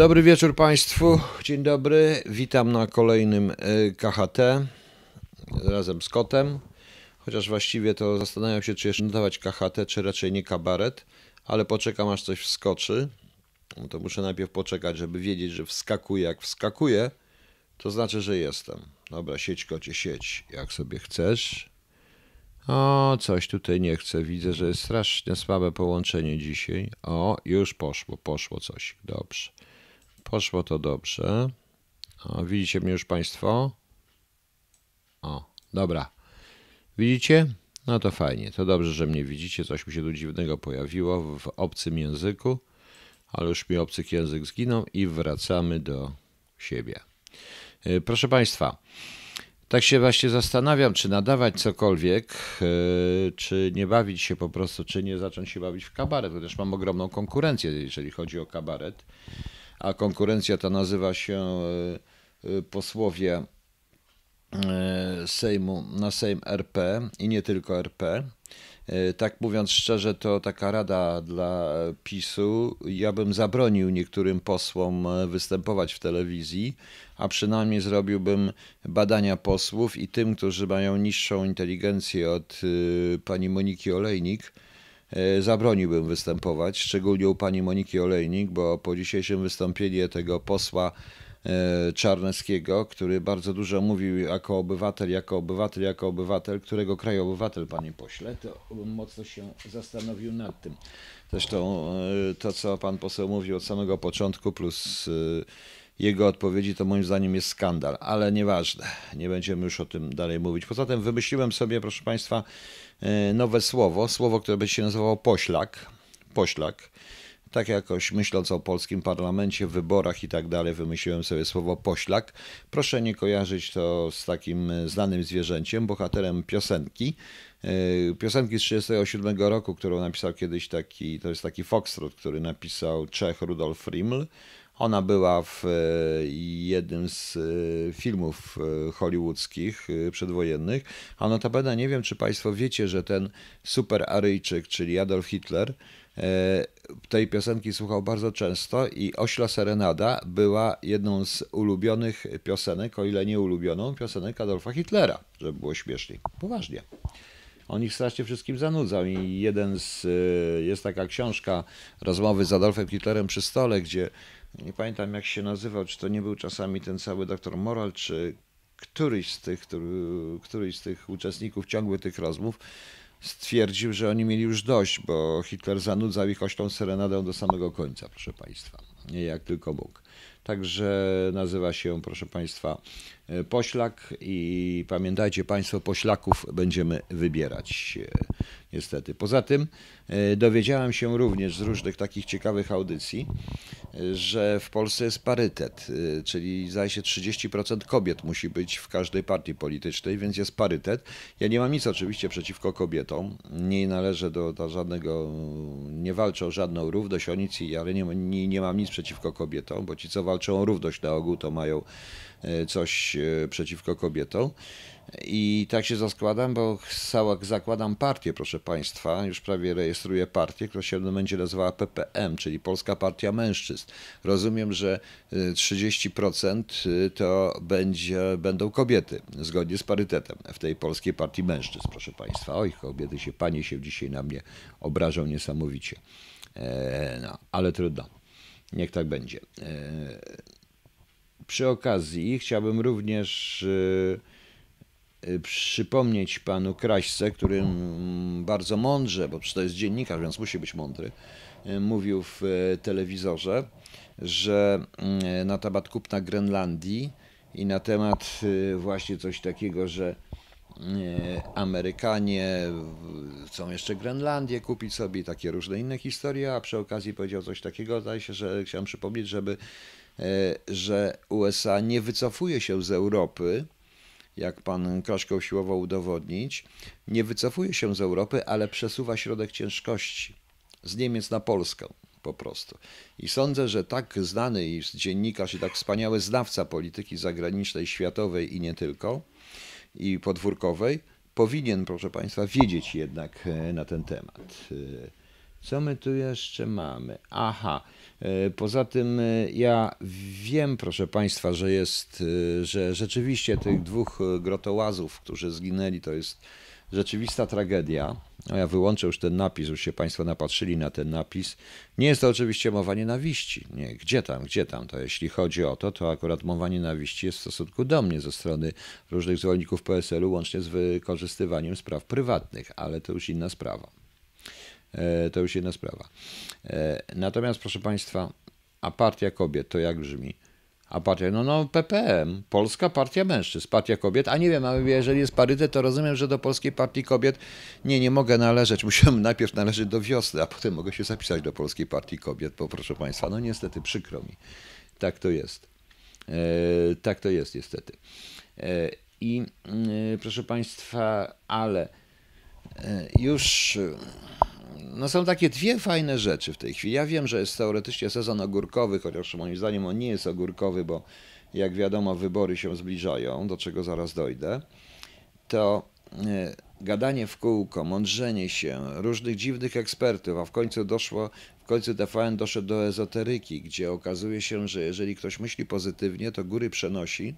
Dobry wieczór Państwu. Dzień dobry. Witam na kolejnym y, KHT razem z kotem. Chociaż właściwie to zastanawiam się, czy jeszcze nadawać KHT, czy raczej nie kabaret, ale poczekam aż coś wskoczy. No to muszę najpierw poczekać, żeby wiedzieć, że wskakuje. Jak wskakuje, to znaczy, że jestem. Dobra, sieć kocie, sieć, jak sobie chcesz. O, coś tutaj nie chcę. Widzę, że jest strasznie słabe połączenie dzisiaj. O, już poszło, poszło coś. Dobrze. Poszło to dobrze. O, widzicie mnie już Państwo? O, dobra. Widzicie? No to fajnie. To dobrze, że mnie widzicie. Coś mi się tu dziwnego pojawiło w obcym języku, ale już mi obcy język zginął i wracamy do siebie. Y, Proszę Państwa, tak się właśnie zastanawiam, czy nadawać cokolwiek, yy, czy nie bawić się po prostu, czy nie zacząć się bawić w kabaret, chociaż mam ogromną konkurencję, jeżeli chodzi o kabaret. A konkurencja ta nazywa się yy, yy, posłowie yy, Sejmu na Sejm RP i nie tylko RP. Tak mówiąc szczerze, to taka rada dla PiSu. Ja bym zabronił niektórym posłom e, występować w telewizji, a przynajmniej zrobiłbym badania posłów i tym, którzy mają niższą inteligencję od pani Moniki Olejnik, e, zabroniłbym występować, szczególnie u pani Moniki Olejnik, bo po dzisiejszym wystąpieniu tego posła e, Czarneckiego, który bardzo dużo mówił jako obywatel, jako obywatel, jako obywatel, którego kraju obywatel, panie pośle, to mocno się zastanowił nad tym. Zresztą e, to, co pan poseł mówił od samego początku, plus e, jego odpowiedzi, to moim zdaniem jest skandal, ale nieważne, nie będziemy już o tym dalej mówić. Poza tym wymyśliłem sobie, proszę państwa, e, nowe słowo, słowo, które będzie się nazywało poślak. Poślak. Tak jakoś myśląc o polskim parlamencie, wyborach i tak dalej, wymyśliłem sobie słowo poślak. Proszę nie kojarzyć to z takim e, znanym zwierzęciem, bohaterem piosenki. E, Piosenki z 1937 roku, którą napisał kiedyś taki, to jest taki foxtrot, który napisał Czech Rudolf Rimmel. Ona była w e, jednym z e, filmów e, hollywoodzkich przedwojennych. A notabene nie wiem, czy Państwo wiecie, że ten super Aryjczyk, czyli Adolf Hitler, tej piosenki słuchał bardzo często i Ośla Serenada była jedną z ulubionych piosenek, o ile nie ulubioną, piosenek Adolfa Hitlera, żeby było śmieszniej. Poważnie. On ich strasznie wszystkim zanudzał i jeden z, jest taka książka rozmowy z Adolfem Hitlerem przy stole, gdzie nie pamiętam jak się nazywał, czy to nie był czasami ten cały doktor Moral, czy któryś z tych, który, któryś z tych uczestników ciągłych tych rozmów stwierdził, że oni mieli już dość, bo Hitler zanudzał ich oślą serenadę do samego końca, proszę Państwa. Nie jak tylko mógł. Także nazywa się, proszę Państwa, Poślak i pamiętajcie Państwo, poślaków będziemy wybierać e, niestety. Poza tym e, dowiedziałem się również z różnych takich ciekawych audycji, e, że w Polsce jest parytet, e, czyli zdaje się 30% kobiet musi być w każdej partii politycznej, więc jest parytet. Ja nie mam nic oczywiście przeciwko kobietom, nie należę do, do żadnego, nie walczę o żadną równość, o nic, ale nie, nie, nie mam nic przeciwko kobietom, bo ci, co walczą o równość na ogół, to mają e, coś e, przeciwko kobietom. I tak się zaskładam, bo zakładam partię, proszę Państwa, już prawie rejestruję partię, która się będzie nazywała PPM, czyli Polska Partia Mężczyzn. Rozumiem, że y, 30% to będzie, będą kobiety, zgodnie z parytetem w tej Polskiej Partii Mężczyzn, proszę Państwa. Oj, kobiety się, panie się dzisiaj na mnie obrażą niesamowicie. E, no, ale trudno. Niech tak będzie. E, przy okazji chciałbym również y, y, przypomnieć panu Kraśce, który mm, bardzo mądrze, bo to jest dziennikarz, więc musi być mądry, y, mówił w telewizorze, że y, na temat kupna Grenlandii i na temat właśnie coś takiego, że Amerykanie chcą jeszcze Grenlandię kupić sobie i takie różne inne historie, a przy okazji powiedział coś takiego, zdaje się, że chciałem przypomnieć, żeby, e, że USA nie wycofuje się z Europy, jak pan Kraszko usiłował udowodnić, nie wycofuje się z Europy, ale przesuwa środek ciężkości z Niemiec na Polskę po prostu. I sądzę, że tak znany i dziennikarz i tak wspaniały znawca polityki zagranicznej, światowej i nie tylko, i podwórkowej, powinien, proszę Państwa, wiedzieć jednak e, na ten temat. E, Co my tu jeszcze mamy? Aha, e, poza tym e, ja wiem, proszę Państwa, że jest, e, że rzeczywiście tych dwóch e, grotołazów, którzy zginęli, to jest rzeczywista tragedia. No ja wyłączę już ten napis, już się Państwo napatrzyli na ten napis. Nie jest to oczywiście mowa nienawiści. Nie, gdzie tam, gdzie tam? To jeśli chodzi o to, to akurat mowa nienawiści jest w stosunku do mnie ze strony różnych zwolenników PSL-u, łącznie z wykorzystywaniem spraw prywatnych, ale to już inna sprawa. E, To już inna sprawa. E, Natomiast, proszę Państwa, a partia kobiet to jak brzmi? A partia, no, no, PPM, Polska Partia Mężczyzn, Partia Kobiet, a nie wiem, a jeżeli jest parytet, to rozumiem, że do Polskiej Partii Kobiet nie, nie mogę należeć, musiałem najpierw należeć do wiosny, a potem mogę się zapisać do Polskiej Partii Kobiet, bo proszę Państwa, no niestety przykro mi, tak to jest, e, tak to jest niestety. E, I e, proszę Państwa, ale e, już no są takie dwie fajne rzeczy w tej chwili. Ja wiem, że jest teoretycznie sezon ogórkowy, chociaż moim zdaniem on nie jest ogórkowy, bo jak wiadomo wybory się zbliżają, do czego zaraz dojdę. To e, gadanie w kółko, mądrzenie się, różnych dziwnych ekspertów, a w końcu doszło, w końcu TVN doszedł do ezoteryki, gdzie okazuje się, że jeżeli ktoś myśli pozytywnie, to góry przenosi,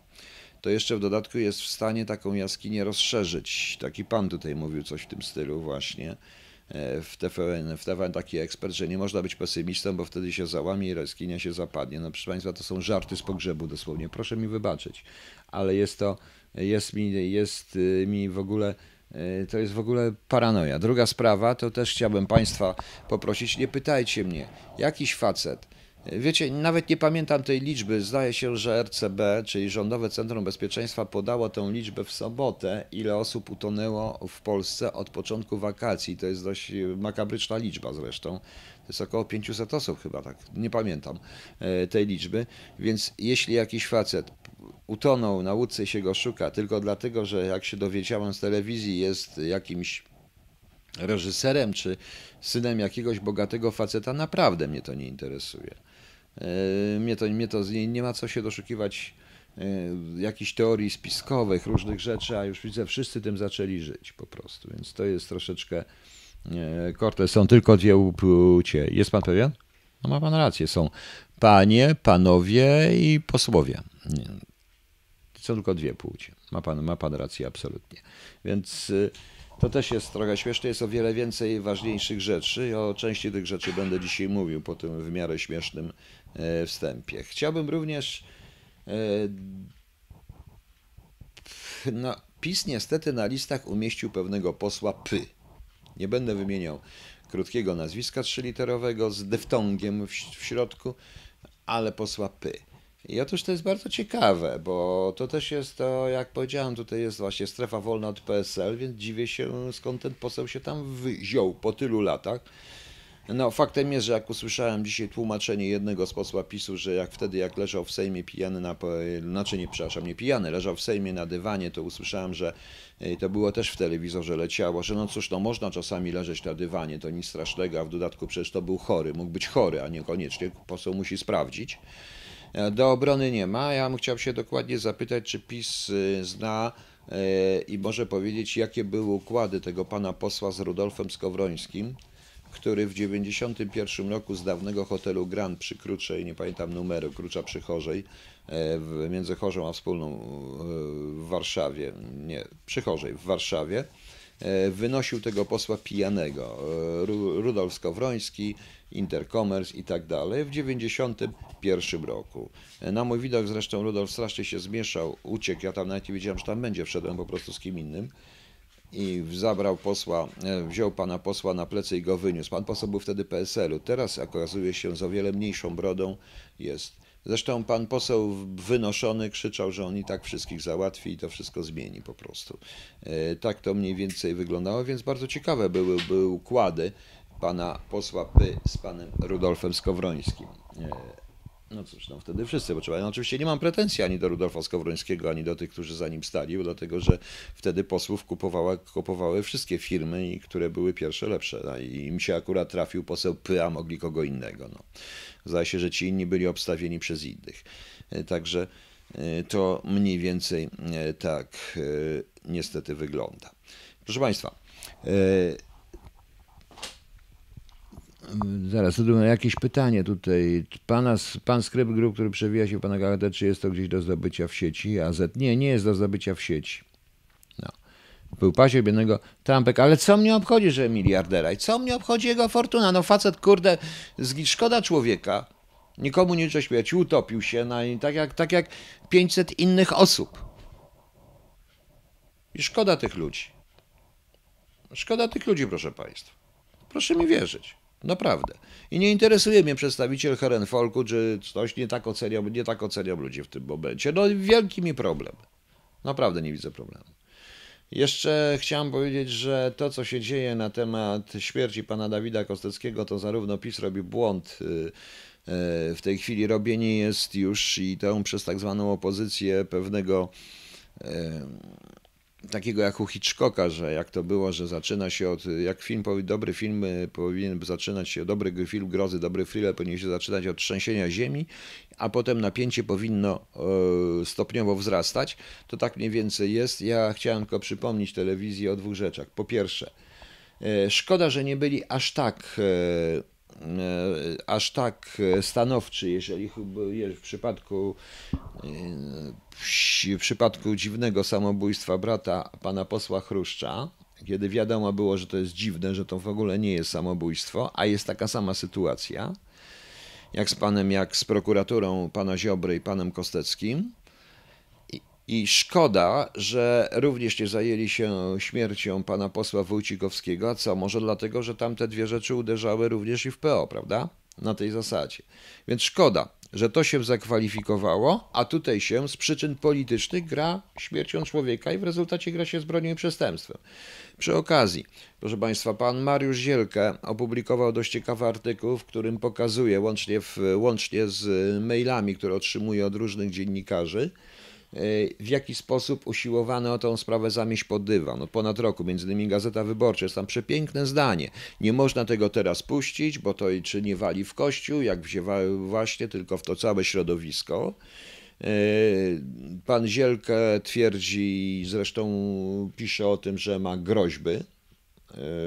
to jeszcze w dodatku jest w stanie taką jaskinię rozszerzyć. Taki pan tutaj mówił coś w tym stylu właśnie w TVN, w TVN taki ekspert, że nie można być pesymistą, bo wtedy się załamie i jaskinia się zapadnie. No proszę Państwa, to są żarty z pogrzebu dosłownie. Proszę mi wybaczyć, ale jest to, jest mi, jest y, mi w ogóle, y, to jest w ogóle paranoja. Druga sprawa, to też chciałbym Państwa poprosić, nie pytajcie mnie, jakiś facet, Wiecie, nawet nie pamiętam tej liczby. Zdaje się, że RCB, czyli Rządowe Centrum Bezpieczeństwa, podało tę liczbę w sobotę, ile osób utonęło w Polsce od początku wakacji. To jest dość makabryczna liczba zresztą. To jest około 500 osób chyba, tak. Nie pamiętam e, tej liczby. Więc jeśli jakiś facet utonął na łódce się go szuka, tylko dlatego, że jak się dowiedziałem z telewizji, jest jakimś reżyserem czy synem jakiegoś bogatego faceta, naprawdę mnie to nie interesuje. E, Mnie to, mnie to nie, ma co się doszukiwać e, jakichś teorii spiskowych, różnych rzeczy, a już widzę, wszyscy tym zaczęli żyć po prostu, więc to jest troszeczkę e, korte. Są tylko dwie płcie. Jest pan pewien? No ma pan rację, są panie, panowie i posłowie. Są tylko dwie płcie. Ma pan, ma pan rację absolutnie. Więc to też jest trochę śmieszne. Jest o wiele więcej ważniejszych rzeczy. i O części tych rzeczy będę dzisiaj mówił po tym w miarę śmiesznym e, wstępie. Chciałbym również. e, No, PiS niestety na listach umieścił pewnego posła Py. Nie będę wymieniał krótkiego nazwiska trzyliterowego z dyftongiem w, w środku, ale posła Py. I otóż to jest bardzo ciekawe, bo to też jest to, jak powiedziałem, tutaj jest właśnie strefa wolna od PSL, więc dziwię się, skąd ten poseł się tam wziął po tylu latach. No, faktem jest, że jak usłyszałem dzisiaj tłumaczenie jednego z posła PiSu, że jak wtedy, jak leżał w Sejmie pijany na, znaczy nie, przepraszam, nie pijany, leżał w Sejmie na dywanie, to usłyszałem, że e, to było też w telewizorze leciało, że no cóż, no można czasami leżeć na dywanie, to nic strasznego, a w dodatku przecież to był chory, mógł być chory, a niekoniecznie poseł musi sprawdzić. E, Do obrony nie ma. Ja bym chciał się dokładnie zapytać, czy PiS y, zna e, i może powiedzieć, jakie były układy tego pana posła z Rudolfem Skowrońskim, który w 91 roku z dawnego hotelu Grand przy Kruczej, nie pamiętam numeru, Krucza przy Chorzej, e, między Chorzą a Wspólną e, w Warszawie, nie, przy Chorzej w Warszawie, e, wynosił tego posła pijanego. Ru- Rudolf Skowroński, Intercommerce i tak dalej w 91 roku. Na mój widok zresztą Rudolf strasznie się zmieszał, uciekł, ja tam nawet nie wiedziałem, że tam będzie, wszedłem po prostu z kim innym i zabrał posła, e, wziął pana posła na plecy i go wyniósł. Pan poseł był wtedy PSL-u, teraz okazuje się z o wiele mniejszą brodą jest. Zresztą pan poseł wynoszony krzyczał, że on i tak wszystkich załatwi i to wszystko zmieni po prostu. E, Tak to mniej więcej wyglądało, więc bardzo ciekawe były, były układy pana posła Py z panem Rudolfem Skowrońskim. No cóż, no wtedy wszyscy potrzebowali. No oczywiście nie mam pretensji ani do Rudolfa Skowrońskiego, ani do tych, którzy za nim stali, dlatego że wtedy posłów kupowała, kupowały wszystkie firmy, które były pierwsze lepsze. No, I im się akurat trafił poseł Py, a mogli kogo innego. No. Zdaje się, że ci inni byli obstawieni przez innych. E, Także e, to mniej więcej e, tak niestety wygląda. Proszę Państwa, Zaraz, jakieś pytanie tutaj. Pana, pan skrypt grup, który przewija się w pana gazetę, czy jest to gdzieś do zdobycia w sieci? AZ? Nie, nie jest do zdobycia w sieci. No. Był pasie biednego Trumpek, ale co mnie obchodzi, że miliardera? I co mnie obchodzi jego fortuna? No facet, kurde, szkoda człowieka. Nikomu nie życzę śmierci, utopił się, i tak jak, tak jak 500 innych osób. I szkoda tych ludzi. Szkoda tych ludzi, proszę Państwa. Proszę mi wierzyć. Naprawdę. I nie interesuje mnie przedstawiciel Herenfolku, czy coś nie tak oceniał, nie tak oceniam ludzi w tym momencie. No wielki mi problem. Naprawdę nie widzę problemu. Jeszcze chciałem powiedzieć, że to, co się dzieje na temat śmierci pana Dawida Kosteckiego, to zarówno PiS robi błąd y, y, w tej chwili robienie jest już i to przez tak zwaną opozycję pewnego y, takiego jak u Hitchcocka, że jak to było, że zaczyna się od, jak film, dobry film e, powinien zaczynać się, dobry film grozy, dobry thriller powinien się zaczynać od trzęsienia ziemi, a potem napięcie powinno e, stopniowo wzrastać, to tak mniej więcej jest. Ja chciałem tylko przypomnieć telewizji o dwóch rzeczach. Po pierwsze, e, szkoda, że nie byli aż tak E, aż tak stanowczy, jeżeli w przypadku, e, w przypadku dziwnego samobójstwa brata pana posła Chruszcza, kiedy wiadomo było, że to jest dziwne, że to w ogóle nie jest samobójstwo, a jest taka sama sytuacja, jak z panem, jak z prokuraturą pana Ziobry i panem Kosteckim, i szkoda, że również nie zajęli się śmiercią pana posła Wójcikowskiego, a co? Może dlatego, że tamte dwie rzeczy uderzały również i w PO, prawda? Na tej zasadzie. Więc szkoda, że to się zakwalifikowało, a tutaj się z przyczyn politycznych gra śmiercią człowieka i w rezultacie gra się z bronią i przestępstwem. Przy okazji, proszę Państwa, pan Mariusz Zielkę opublikował dość ciekawy artykuł, w którym pokazuje, łącznie, w, łącznie z mailami, które otrzymuje od różnych dziennikarzy, w jaki sposób usiłowano tą sprawę zamieść pod dywan. Od ponad roku, między innymi Gazeta Wyborcza, jest tam przepiękne zdanie. Nie można tego teraz puścić, bo to czy nie wali w kościół, jak wziewały właśnie tylko w to całe środowisko. E, pan Zielkę twierdzi, zresztą pisze o tym, że ma groźby E,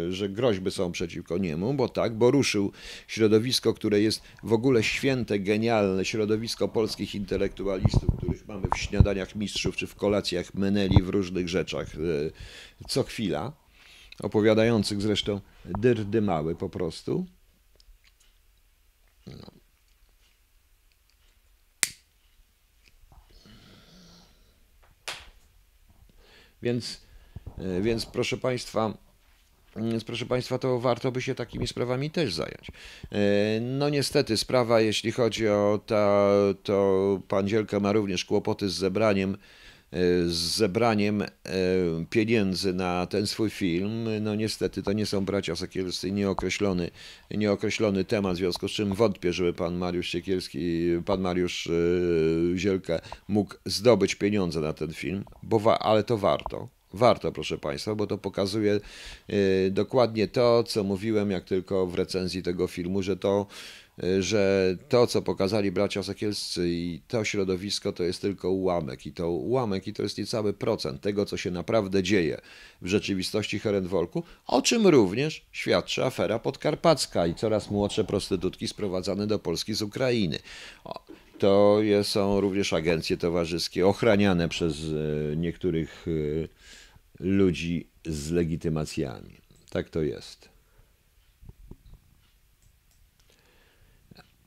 że groźby są przeciwko niemu, bo tak, bo ruszył środowisko, które jest w ogóle święte, genialne, środowisko polskich intelektualistów, których mamy w śniadaniach mistrzów czy w kolacjach meneli w różnych rzeczach e, co chwila, opowiadających zresztą dyrdy mały po prostu. No. Więc, e, więc proszę Państwa, więc proszę Państwa, to warto by się takimi sprawami też zająć. E, no niestety sprawa, jeśli chodzi o ta, to pan Dzielka ma również kłopoty z zebraniem e, z zebraniem e, pieniędzy na ten swój film. No niestety to nie są bracia Sekielscy, nieokreślony, nieokreślony temat, w związku z czym wątpię, żeby pan Mariusz Sekielski, pan Mariusz Zielka mógł zdobyć pieniądze na ten film, bo ale to warto. Warto, proszę Państwa, bo to pokazuje y, dokładnie to, co mówiłem, jak tylko w recenzji tego filmu, że to, y, że to, co pokazali bracia Sekielscy i to środowisko, to jest tylko ułamek. I to ułamek, i to jest niecały procent tego, co się naprawdę dzieje w rzeczywistości Herenwolku, o czym również świadczy afera podkarpacka i coraz młodsze prostytutki sprowadzane do Polski z Ukrainy. To są również agencje towarzyskie ochraniane przez y, niektórych ludzi z legitymacjami. Tak to jest.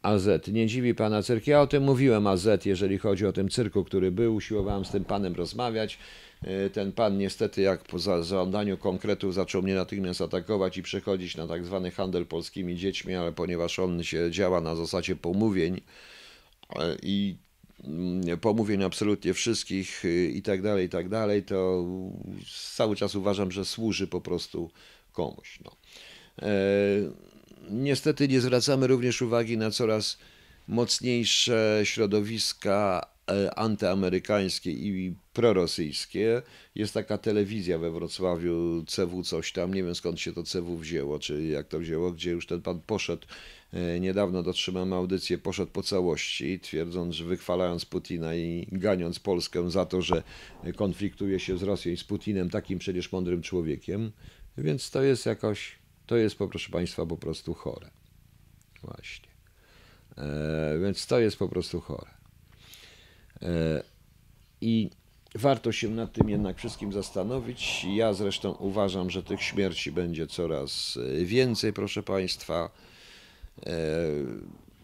AZ. Nie dziwi pana cyrk. Ja o tym mówiłem, AZ, jeżeli chodzi o tym cyrku, który był. Usiłowałem z tym panem rozmawiać. E, ten pan niestety, jak po zażądaniu konkretów, zaczął mnie natychmiast atakować i przechodzić na tak zwany handel polskimi dziećmi, ale ponieważ on się działa na zasadzie pomówień e, i pomówień absolutnie wszystkich y, i tak dalej, i tak dalej, to cały czas uważam, że służy po prostu komuś. No. E, niestety nie zwracamy również uwagi na coraz mocniejsze środowiska e, antyamerykańskie i prorosyjskie. Jest taka telewizja we Wrocławiu, CW coś tam, nie wiem skąd się to CW wzięło, czy jak to wzięło, gdzie już ten pan poszedł niedawno dotrzymałem audycję, poszedł po całości, twierdząc, że wychwalając Putina i ganiąc Polskę za to, że konfliktuje się z Rosją i z Putinem, takim przecież mądrym człowiekiem. Więc to jest jakoś, to jest, proszę Państwa, po prostu chore. Właśnie. E, więc to jest po prostu chore. E, I warto się nad tym jednak wszystkim zastanowić. Ja zresztą uważam, że tych śmierci będzie coraz więcej, proszę Państwa.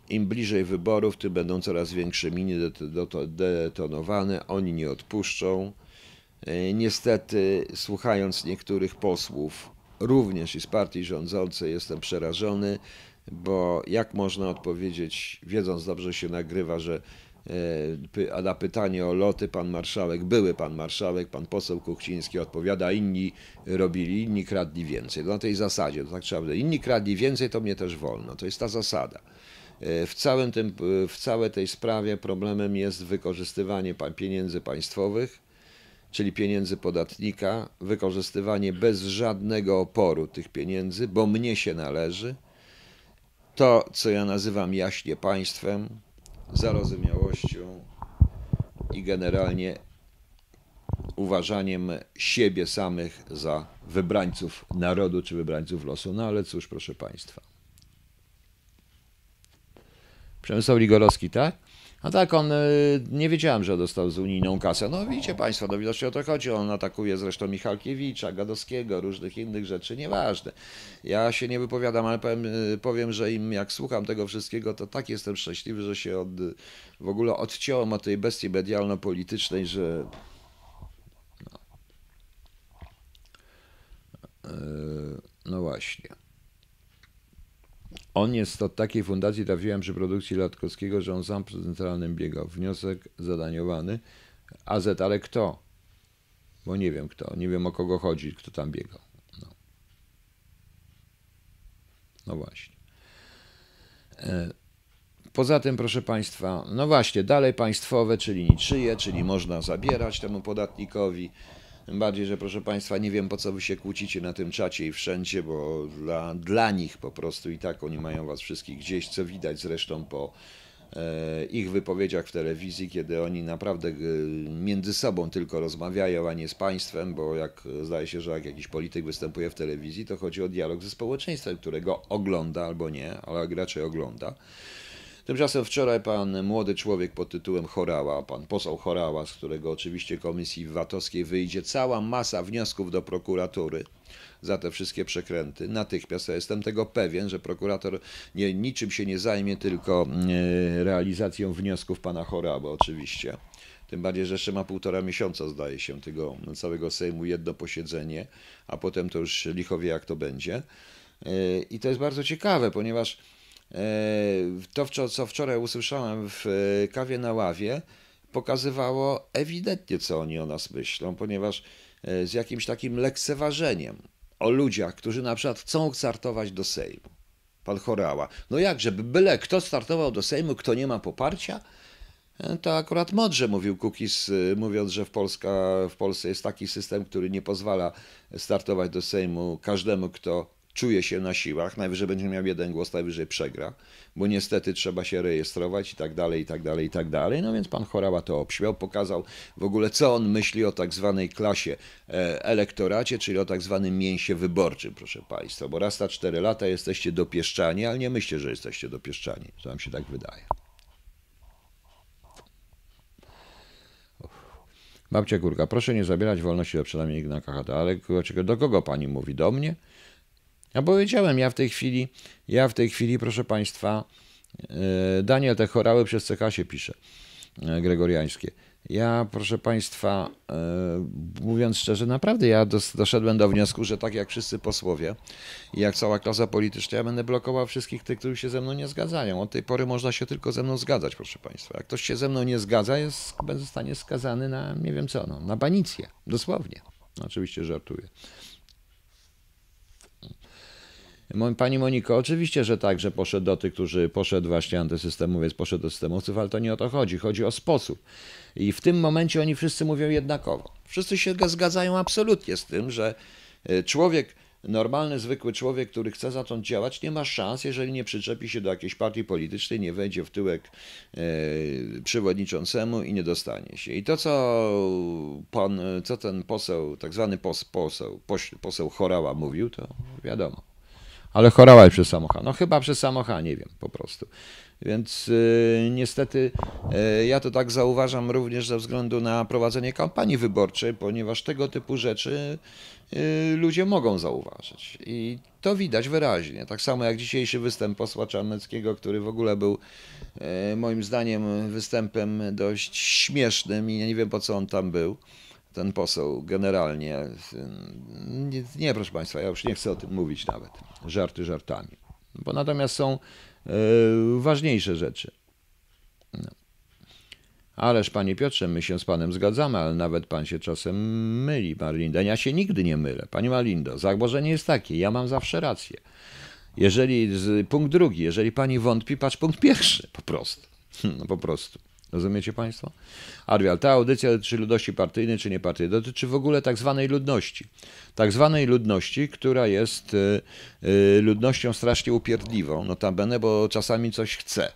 Im bliżej wyborów, tym będą coraz większe miny detonowane. Oni nie odpuszczą. E, Niestety, słuchając niektórych posłów, również i z partii rządzącej, jestem przerażony, bo jak można odpowiedzieć, wiedząc dobrze, że się nagrywa, że a na pytanie o loty pan marszałek, były pan marszałek, pan poseł Kuchciński odpowiada, inni robili, inni kradli więcej. Na tej zasadzie, to tak trzeba powiedzieć. Inni kradli więcej, to mnie też wolno. To jest ta zasada. E, W, całym tym, w całej tej sprawie problemem jest wykorzystywanie pieniędzy państwowych, czyli pieniędzy podatnika, wykorzystywanie bez żadnego oporu tych pieniędzy, bo mnie się należy. To, co ja nazywam jaśnie państwem, zarozumiałością i generalnie uważaniem siebie samych za wybrańców narodu czy wybrańców losu. No ale cóż, proszę państwa. Przemysław Ligorowski, tak? A tak, on y, nie wiedziałem, że dostał z unijną kasę. No widzicie Państwo, no widocznie o to chodzi. On atakuje zresztą Michalkiewicza, Gadowskiego, różnych innych rzeczy, nieważne. Ja się nie wypowiadam, ale powiem, y, powiem, że im jak słucham tego wszystkiego, to tak jestem szczęśliwy, że się od, w ogóle odciąłem od tej bestii medialno-politycznej, że no, Yy, no właśnie. On jest od takiej fundacji, trafiłem przy produkcji Latkowskiego, że on sam przy centralnym biegał. Wniosek zadaniowany. AZ, ale kto? Bo nie wiem kto. Nie wiem o kogo chodzi, kto tam biegał. No, no właśnie. E, Poza tym, proszę Państwa, no właśnie, dalej państwowe, czyli niczyje, czyli można zabierać temu podatnikowi. Tym bardziej, że proszę Państwa, nie wiem po co Wy się kłócicie na tym czacie i wszędzie, bo dla, dla nich po prostu i tak oni mają Was wszystkich gdzieś, co widać zresztą po e, ich wypowiedziach w telewizji, kiedy oni naprawdę e, między sobą tylko rozmawiają, a nie z państwem, bo jak zdaje się, że jak jakiś polityk występuje w telewizji, to chodzi o dialog ze społeczeństwem, którego ogląda albo nie, ale raczej ogląda. Tymczasem wczoraj pan młody człowiek pod tytułem Chorała, pan poseł Chorała, z którego oczywiście komisji VAT-owskiej wyjdzie cała masa wniosków do prokuratury za te wszystkie przekręty. Natychmiast ja jestem tego pewien, że prokurator nie, niczym się nie zajmie, tylko e, realizacją wniosków pana Chorały oczywiście. Tym bardziej, że jeszcze ma półtora miesiąca, zdaje się, tego całego Sejmu jedno posiedzenie, a potem to już licho wie, jak to będzie. E, I to jest bardzo ciekawe, ponieważ to, wczo- co wczoraj usłyszałem w e, kawie na ławie, pokazywało ewidentnie, co oni o nas myślą, ponieważ e, z jakimś takim lekceważeniem o ludziach, którzy na przykład chcą startować do Sejmu. Pan Chorała. No jak, żeby byle kto startował do Sejmu, kto nie ma poparcia? E, To akurat mądrze mówił Kukiz, mówiąc, że w, Polska, w Polsce jest taki system, który nie pozwala startować do Sejmu każdemu, kto czuje się na siłach. Najwyżej będzie miał jeden głos, najwyżej przegra, bo niestety trzeba się rejestrować i tak dalej, i tak dalej, i tak dalej. No więc pan Chorała to obśmiał, pokazał w ogóle, co on myśli o tak zwanej klasie e, elektoracie, czyli o tak zwanym mięsie wyborczym, proszę państwa. Bo raz na cztery lata jesteście dopieszczani, ale nie myślcie, że jesteście dopieszczani. To wam się tak wydaje. Babcia Górka, proszę nie zabierać wolności do przynajmniej na KHT, ale do kogo pani mówi? Do mnie? Ja powiedziałem, ja w tej chwili, ja w tej chwili, proszę państwa, e, Daniel te chorały przez CK się pisze, e, gregoriańskie. Ja, proszę państwa, e, mówiąc szczerze, naprawdę ja dos- doszedłem do wniosku, że tak jak wszyscy posłowie i jak cała klasa polityczna, ja będę blokował wszystkich tych, którzy się ze mną nie zgadzają. Od tej pory można się tylko ze mną zgadzać, proszę państwa. Jak ktoś się ze mną nie zgadza, jest, zostanie skazany na nie wiem co, no, na banicję, dosłownie. Oczywiście żartuję. Pani Moniko, oczywiście, że tak, że poszedł do tych, którzy poszedł właśnie antysystemowiec, poszedł do systemowców, ale to nie o to chodzi. Chodzi o sposób. I w tym momencie oni wszyscy mówią jednakowo. Wszyscy się zgadzają absolutnie z tym, że e, człowiek, normalny, zwykły człowiek, który chce zacząć działać, nie ma szans, jeżeli nie przyczepi się do jakiejś partii politycznej, nie wejdzie w tyłek e, przewodniczącemu i nie dostanie się. I to, co pan, co ten poseł, tak zwany pos, poseł, poseł Chorała mówił, to wiadomo. Ale chorałaś przez samocha. No chyba przez samocha, nie wiem, po prostu. Więc y, niestety y, ja to tak zauważam również ze względu na prowadzenie kampanii wyborczej, ponieważ tego typu rzeczy y, ludzie mogą zauważyć. I to widać wyraźnie. Tak samo jak dzisiejszy występ posła Czarneckiego, który w ogóle był moim zdaniem występem dość śmiesznym i ja nie wiem po co on tam był ten poseł generalnie. Nie, nie, proszę Państwa, ja już nie chcę o tym mówić nawet. Żarty żartami. Bo natomiast są e, ważniejsze rzeczy. No. Ależ Panie Piotrze, my się z Panem zgadzamy, ale nawet Pan się czasem myli, Marlinda. Ja się nigdy nie mylę. Pani Marlindo, założenie jest takie, ja mam zawsze rację. Jeżeli, punkt drugi, jeżeli Pani wątpi, patrz punkt pierwszy, po prostu. No po prostu. Rozumiecie Państwo? Arwial, ta audycja dotyczy ludności partyjnej czy niepartyjnej, dotyczy w ogóle tak zwanej ludności. Tak zwanej ludności, która jest y, y, ludnością strasznie upierdliwą, notabene, bo czasami coś chce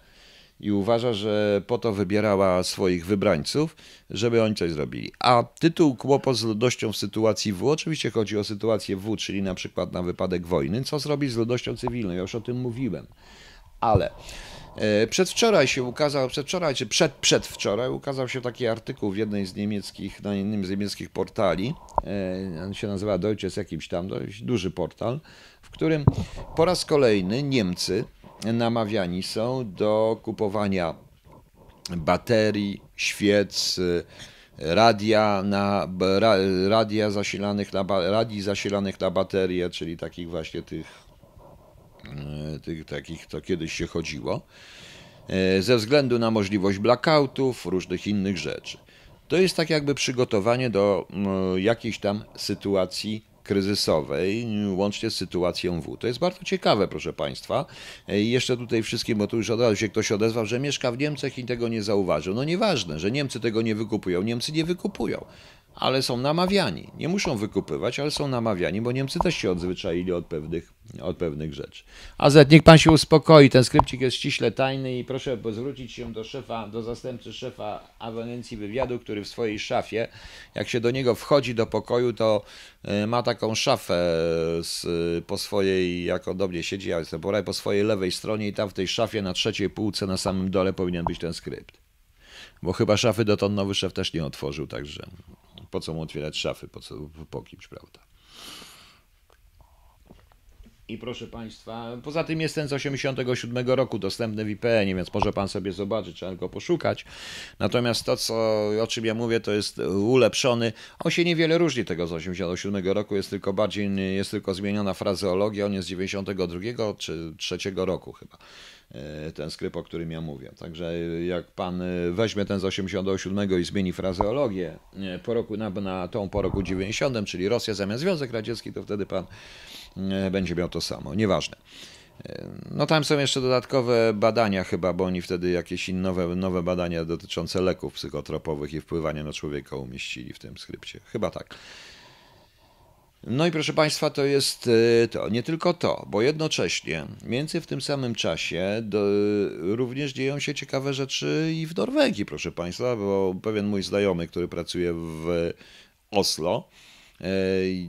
i uważa, że po to wybierała swoich wybrańców, żeby oni coś zrobili. A tytuł Kłopot z ludnością w sytuacji W, oczywiście chodzi o sytuację W, czyli na przykład na wypadek wojny, co zrobić z ludnością cywilną, ja już o tym mówiłem. Ale przedwczoraj się ukazał, przedwczoraj czy przed, przedwczoraj ukazał się taki artykuł w jednej z niemieckich, na jednym z niemieckich portali, e, on się nazywa Deutsche z jakimś tam, dość duży portal, w którym po raz kolejny Niemcy namawiani są do kupowania baterii, świec, radia, na, radia zasilanych na, radii zasilanych na baterie, czyli takich właśnie tych E, tych takich, to kiedyś się chodziło, e, ze względu na możliwość blackoutów, różnych innych rzeczy. To jest tak jakby przygotowanie do jakiejś tam sytuacji kryzysowej, łącznie z sytuacją W. To jest bardzo ciekawe, proszę Państwa. E, I jeszcze tutaj wszystkim, bo tu już od razu się ktoś odezwał, że mieszka w Niemczech i tego nie zauważył. No nieważne, że Niemcy tego nie wykupują. Niemcy nie wykupują ale są namawiani. Nie muszą wykupywać, ale są namawiani, bo Niemcy też się odzwyczaili od pewnych, od pewnych rzeczy. A Z, niech pan się uspokoi, ten skrypcik jest ściśle tajny i proszę zwrócić się do szefa, do zastępcy szefa agencji wywiadu, który w swojej szafie, jak się do niego wchodzi do pokoju, to e, ma taką szafę z, po swojej, jak do mnie siedzi, ja jestem po swojej lewej stronie i tam w tej szafie na trzeciej półce na samym dole powinien być ten skrypt. Bo chyba szafy dotąd nowy szef też nie otworzył, także po co mu otwierać szafy, po co po kimś, prawda? I proszę Państwa, poza tym jest ten z 87 roku dostępny w IPN, więc może Pan sobie zobaczyć, trzeba go poszukać. Natomiast to, co, o czym ja mówię, to jest ulepszony. On się niewiele różni tego z 87 roku, jest tylko bardziej, jest tylko zmieniona frazeologia, on jest z 92 czy 3 roku chyba. E, ten skrypt, o którym ja mówię. Także jak pan e, weźmie ten z 87 i zmieni frazeologię e, po roku, na, na tą po roku 90, czyli Rosja zamiast Związek Radziecki, to wtedy pan będzie miał to samo. Nieważne. No tam są jeszcze dodatkowe badania chyba, bo oni wtedy jakieś nowe, nowe badania dotyczące leków psychotropowych i wpływania na człowieka umieścili w tym skrypcie. Chyba tak. No i proszę Państwa, to jest y, to, nie tylko to, bo jednocześnie, między w tym samym czasie, do, również dzieją się ciekawe rzeczy i w Norwegii, proszę Państwa, bo pewien mój znajomy, który pracuje w Oslo, y,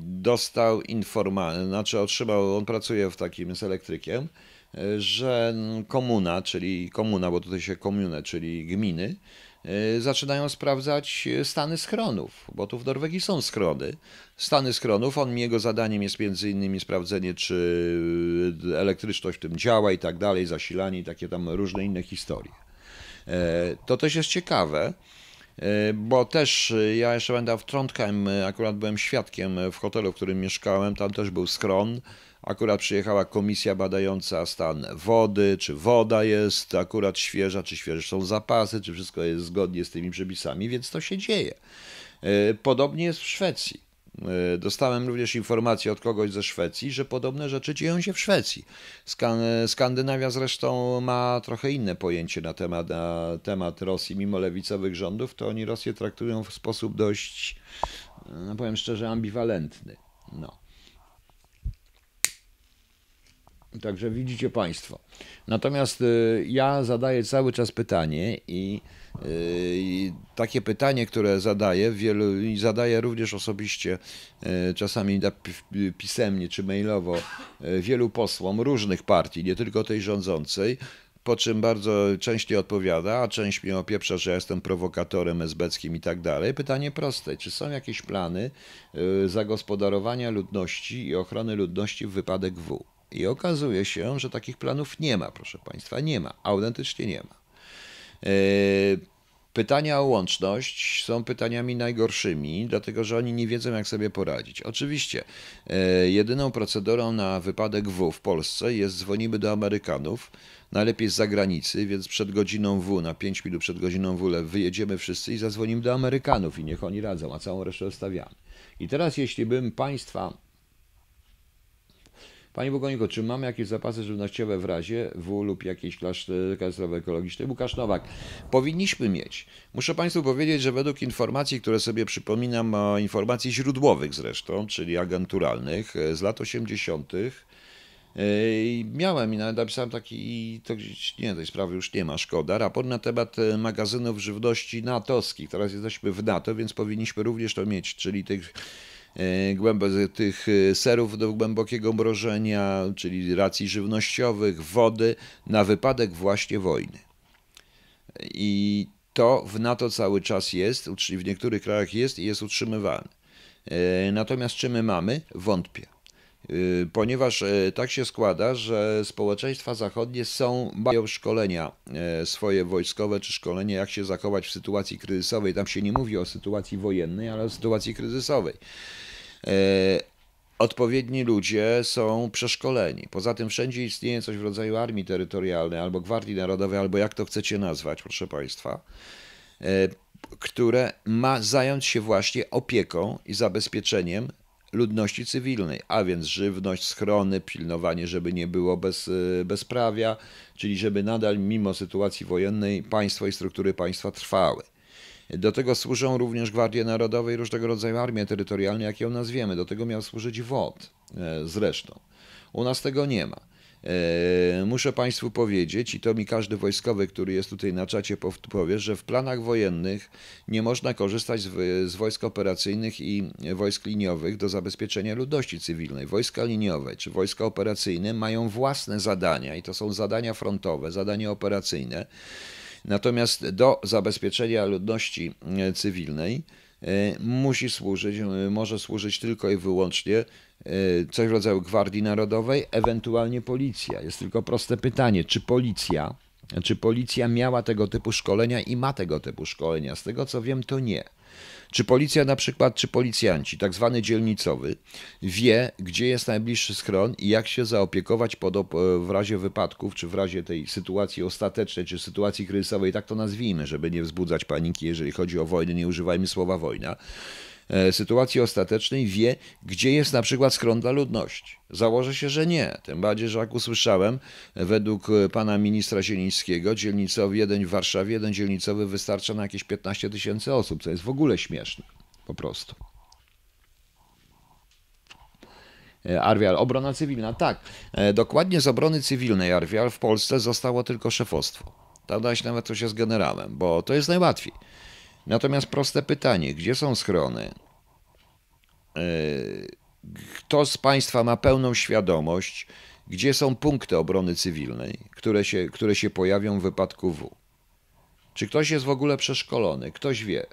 dostał informację, znaczy otrzymał, on pracuje w takim z elektrykiem, y, że komuna, czyli komuna, bo tutaj się komunę, czyli gminy, zaczynają sprawdzać stany schronów, bo tu w Norwegii są schrony. Stany schronów, on jego zadaniem jest między innymi sprawdzenie, czy elektryczność w tym działa i tak dalej, zasilanie i takie tam różne inne historie. E, to też jest ciekawe, e, bo też ja jeszcze będę w Trondheim, akurat byłem świadkiem w hotelu, w którym mieszkałem, tam też był schron, Akurat przyjechała komisja badająca stan wody, czy woda jest akurat świeża, czy świeże są zapasy, czy wszystko jest zgodnie z tymi przepisami, więc to się dzieje. E, podobnie jest w Szwecji. E, dostałem również informację od kogoś ze Szwecji, że podobne rzeczy dzieją się w Szwecji. Skandynawia zresztą ma trochę inne pojęcie na temat, na temat Rosji, mimo lewicowych rządów, to oni Rosję traktują w sposób dość, no powiem szczerze, ambiwalentny. No. Także widzicie Państwo. Natomiast y, ja zadaję cały czas pytanie i, y, i takie pytanie, które zadaję, wielu, i zadaję również osobiście, y, czasami pisemnie czy mailowo, wielu posłom różnych partii, nie tylko tej rządzącej, po czym bardzo częściej odpowiada, a część mnie opieprza, że ja jestem prowokatorem esbeckim i tak dalej. Pytanie proste, czy są jakieś plany zagospodarowania ludności i ochrony ludności w wypadek W? I okazuje się, że takich planów nie ma, proszę Państwa, nie ma, autentycznie nie ma. Y, Pytania o łączność są pytaniami najgorszymi, dlatego że oni nie wiedzą, jak sobie poradzić. Oczywiście, e, jedyną procedurą na wypadek W w Polsce jest dzwonimy do Amerykanów, najlepiej z zagranicy, więc przed godziną W, na 5 minut przed godziną W, wyjedziemy wszyscy i zadzwonimy do Amerykanów i niech oni radzą, a całą resztę zostawiamy. I teraz, jeśli bym Państwa Panie Bogoniku, czy mamy jakieś zapasy żywnościowe w razie W lub klasztor- katastrofy ekologicznej? Łukasz Nowak, powinniśmy mieć. Muszę Państwu powiedzieć, że według informacji, które sobie przypominam, informacji źródłowych zresztą, czyli agenturalnych e, z lat 80., Ej, Miałem i nawet napisałem taki, to nie, tej sprawy już nie ma, szkoda, raport na temat e, magazynów żywności natowskich. Teraz jesteśmy w NATO, więc powinniśmy również to mieć, czyli tych, e, tych e, serów do głębokiego mrożenia, czyli racji żywnościowych, wody, na wypadek właśnie wojny. I to w NATO cały czas jest, w niektórych krajach jest i jest utrzymywane. E, Natomiast czy my mamy? Wątpię. Y, Ponieważ e, tak się składa, że społeczeństwa zachodnie są, mają szkolenia e, swoje wojskowe, czy szkolenia, jak się zachować w sytuacji kryzysowej. Tam się nie mówi o sytuacji wojennej, ale o sytuacji kryzysowej. Odpowiedni ludzie są przeszkoleni. Poza tym wszędzie istnieje coś w rodzaju armii terytorialnej, albo gwardii narodowej, albo jak to chcecie nazwać, proszę Państwa które ma zająć się właśnie opieką i zabezpieczeniem ludności cywilnej, a więc żywność, schrony, pilnowanie, żeby nie było bez, e, bezprawia, czyli żeby nadal mimo sytuacji wojennej państwo i struktury państwa trwały. Do tego służą również Gwardie Narodowe i różnego rodzaju armie terytorialne, jak ją nazwiemy. Do tego miał służyć WOT e, zresztą. U nas tego nie ma. E, Muszę Państwu powiedzieć, i to mi każdy wojskowy, który jest tutaj na czacie pow- powie, że w planach wojennych nie można korzystać z, wojsk operacyjnych i wojsk liniowych do zabezpieczenia ludności cywilnej. Wojska liniowe czy wojska operacyjne mają własne zadania i to są zadania frontowe, zadania operacyjne. Natomiast do zabezpieczenia ludności e, cywilnej e, musi służyć, może służyć tylko i wyłącznie coś w rodzaju Gwardii Narodowej, ewentualnie policja. Jest tylko proste pytanie, czy policja, czy policja miała tego typu szkolenia i ma tego typu szkolenia? Z tego co wiem, to nie. Czy policja na przykład, czy policjanci, tak zwany dzielnicowy, wie, gdzie jest najbliższy schron i jak się zaopiekować op- w razie wypadków, czy w razie tej sytuacji ostatecznej, czy sytuacji kryzysowej, tak to nazwijmy, żeby nie wzbudzać paniki, jeżeli chodzi o wojnę, nie używajmy słowa wojna. E, Sytuacji ostatecznej wie, gdzie jest na przykład schron dla ludności. Założę się, że nie. Tym bardziej, że jak usłyszałem, według e, pana ministra Zielińskiego, dzielnicowy jeden w Warszawie, jeden dzielnicowy wystarcza na jakieś 15 tysięcy osób, co jest w ogóle śmieszne. Po prostu. E, Arwial, obrona cywilna, tak. E, Dokładnie z obrony cywilnej Arwial w Polsce zostało tylko szefostwo. Tam dać nawet coś jest generałem, bo to jest najłatwiej. Natomiast proste pytanie, gdzie są schrony? E, Kto z Państwa ma pełną świadomość, gdzie są punkty obrony cywilnej, które się, które się pojawią w wypadku W? Czy ktoś jest w ogóle przeszkolony? Ktoś wie.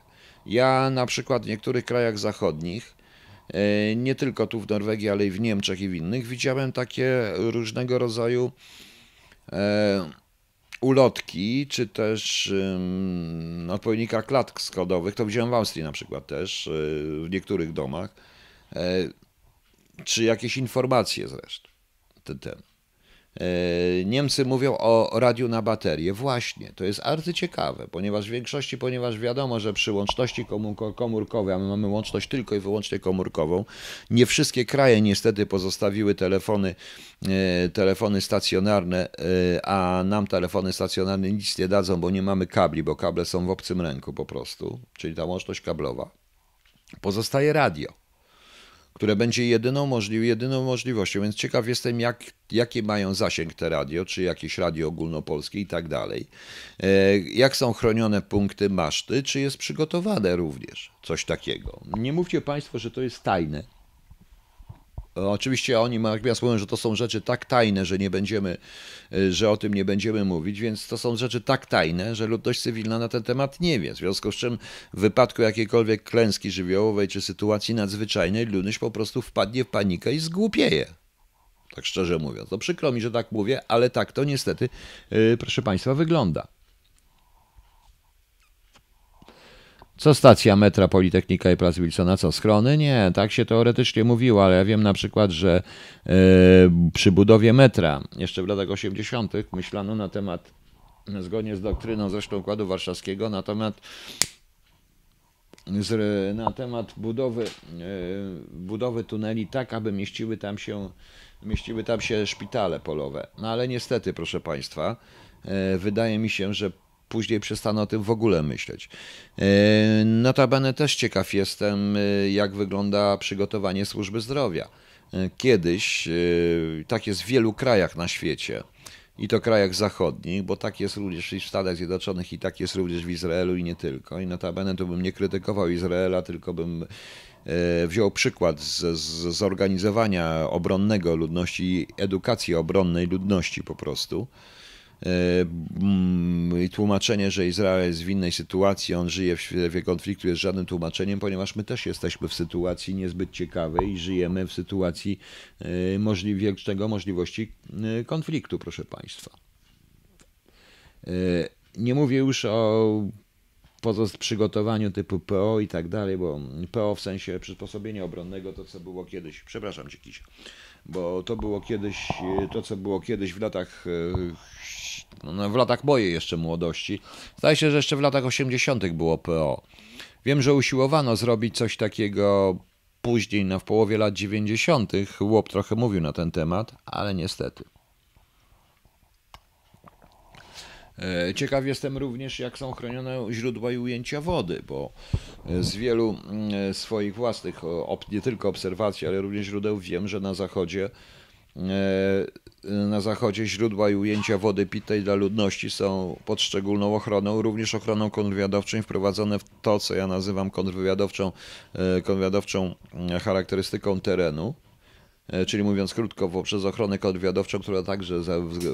Ja na przykład w niektórych krajach zachodnich, e, nie tylko tu w Norwegii, ale i w Niemczech i w innych, widziałem takie różnego rodzaju e, ulotki, czy też ym, odpowiednika klatek skodowych. To widziałem w Austrii na przykład też, e, w niektórych domach. E, czy jakieś informacje zresztą. Ten, ten. E, Niemcy mówią o radiu na baterię. Właśnie, to jest arcyciekawe, ponieważ w większości, ponieważ wiadomo, że przy łączności komórko- komórkowej, a my mamy łączność tylko i wyłącznie komórkową, nie wszystkie kraje niestety pozostawiły telefony, e, telefony stacjonarne, e, a nam telefony stacjonarne nic nie dadzą, bo nie mamy kabli, bo kable są w obcym ręku po prostu, czyli ta łączność kablowa. Pozostaje radio które będzie jedyną, możli jedyną możliwością, więc ciekaw jestem, jak, jaki mają zasięg te radio, czy jakieś radio ogólnopolskie i tak dalej. E, jak są chronione punkty maszty, czy jest przygotowane również coś takiego. Nie mówcie Państwo, że to jest tajne. Oczywiście oni natychmiast mówią, że to są rzeczy tak tajne, że nie będziemy, że o tym nie będziemy mówić, więc to są rzeczy tak tajne, że ludność cywilna na ten temat nie wie. W związku z czym w wypadku jakiejkolwiek klęski żywiołowej czy sytuacji nadzwyczajnej ludność po prostu wpadnie w panikę i zgłupieje. Tak szczerze mówiąc. To przykro mi, że tak mówię, ale tak to niestety, proszę Państwa, wygląda. Co stacja metra Politechnika i Plac Wilsona? Co schrony? Nie, tak się teoretycznie mówiło, ale ja wiem na przykład, że yy, przy budowie metra jeszcze w latach 80. myślano na temat, zgodnie z doktryną zresztą Układu Warszawskiego, na temat z, na temat budowy, yy, budowy tuneli tak, aby mieściły tam się mieściły tam się szpitale polowe. No ale niestety, proszę Państwa, yy, wydaje mi się, że później przestanę o tym w ogóle myśleć. E, notabene też ciekaw jestem, e, jak wygląda przygotowanie służby zdrowia. E, kiedyś, tak jest w wielu krajach na świecie, i to krajach zachodnich, bo tak jest również w Stanach Zjednoczonych i tak jest również w Izraelu i nie tylko. I notabene to bym nie krytykował Izraela, tylko bym wziął przykład z, z zorganizowania obronnego ludności, edukacji obronnej ludności po prostu. E, mm, i tłumaczenie, że Izrael jest w innej sytuacji, on żyje w strefie konfliktu, jest żadnym tłumaczeniem, ponieważ my też jesteśmy w sytuacji niezbyt ciekawej i żyjemy w sytuacji e, większego możliwości e, konfliktu, proszę Państwa. Nie mówię już o przygotowaniu typu PO i tak dalej, bo PO w sensie przysposobienia obronnego, to co było kiedyś, przepraszam Cię Kiś, bo to było kiedyś, to co było kiedyś w latach no, w latach mojej jeszcze młodości. Zdaje się, że jeszcze w latach 80. było PO. Wiem, że usiłowano zrobić coś takiego później, no, w połowie lat 90. Łop trochę mówił na ten temat, ale niestety. E, ciekaw jestem również, jak są chronione źródła i ujęcia wody, bo z wielu mm, swoich własnych, nie tylko obserwacji, ale również źródeł wiem, że na zachodzie E, na zachodzie źródła i ujęcia wody pitnej dla ludności są pod szczególną ochroną, również ochroną kontrwywiadowczą wprowadzone w to, co ja nazywam kontrwywiadowczą, e, kontrwywiadowczą e, charakterystyką terenu. Czyli mówiąc krótko, poprzez ochronę kontrwywiadowczą, która także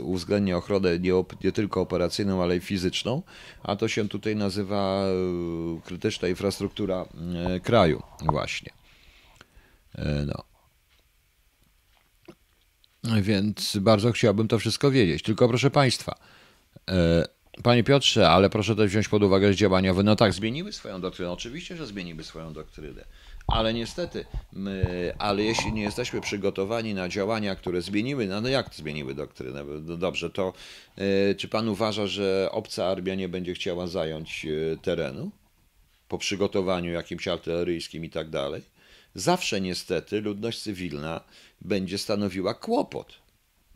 uwzględnia ochronę nie, nie, tylko operacyjną, ale i fizyczną, a to się tutaj nazywa krytyczna infrastruktura kraju właśnie. No. Więc bardzo chciałbym to wszystko wiedzieć. Tylko proszę Państwa, e, Panie Piotrze, ale proszę też wziąć pod uwagę, działania no tak, zmieniły swoją doktrynę. Oczywiście, że zmieniły swoją doktrynę. Ale niestety, my, ale jeśli nie jesteśmy przygotowani na działania, które zmieniły, no, no jak zmieniły doktrynę? No dobrze, to y, czy pan uważa, że obca armia nie będzie chciała zająć y, terenu po przygotowaniu jakimś artyleryjskim i tak dalej? Zawsze niestety ludność cywilna będzie stanowiła kłopot.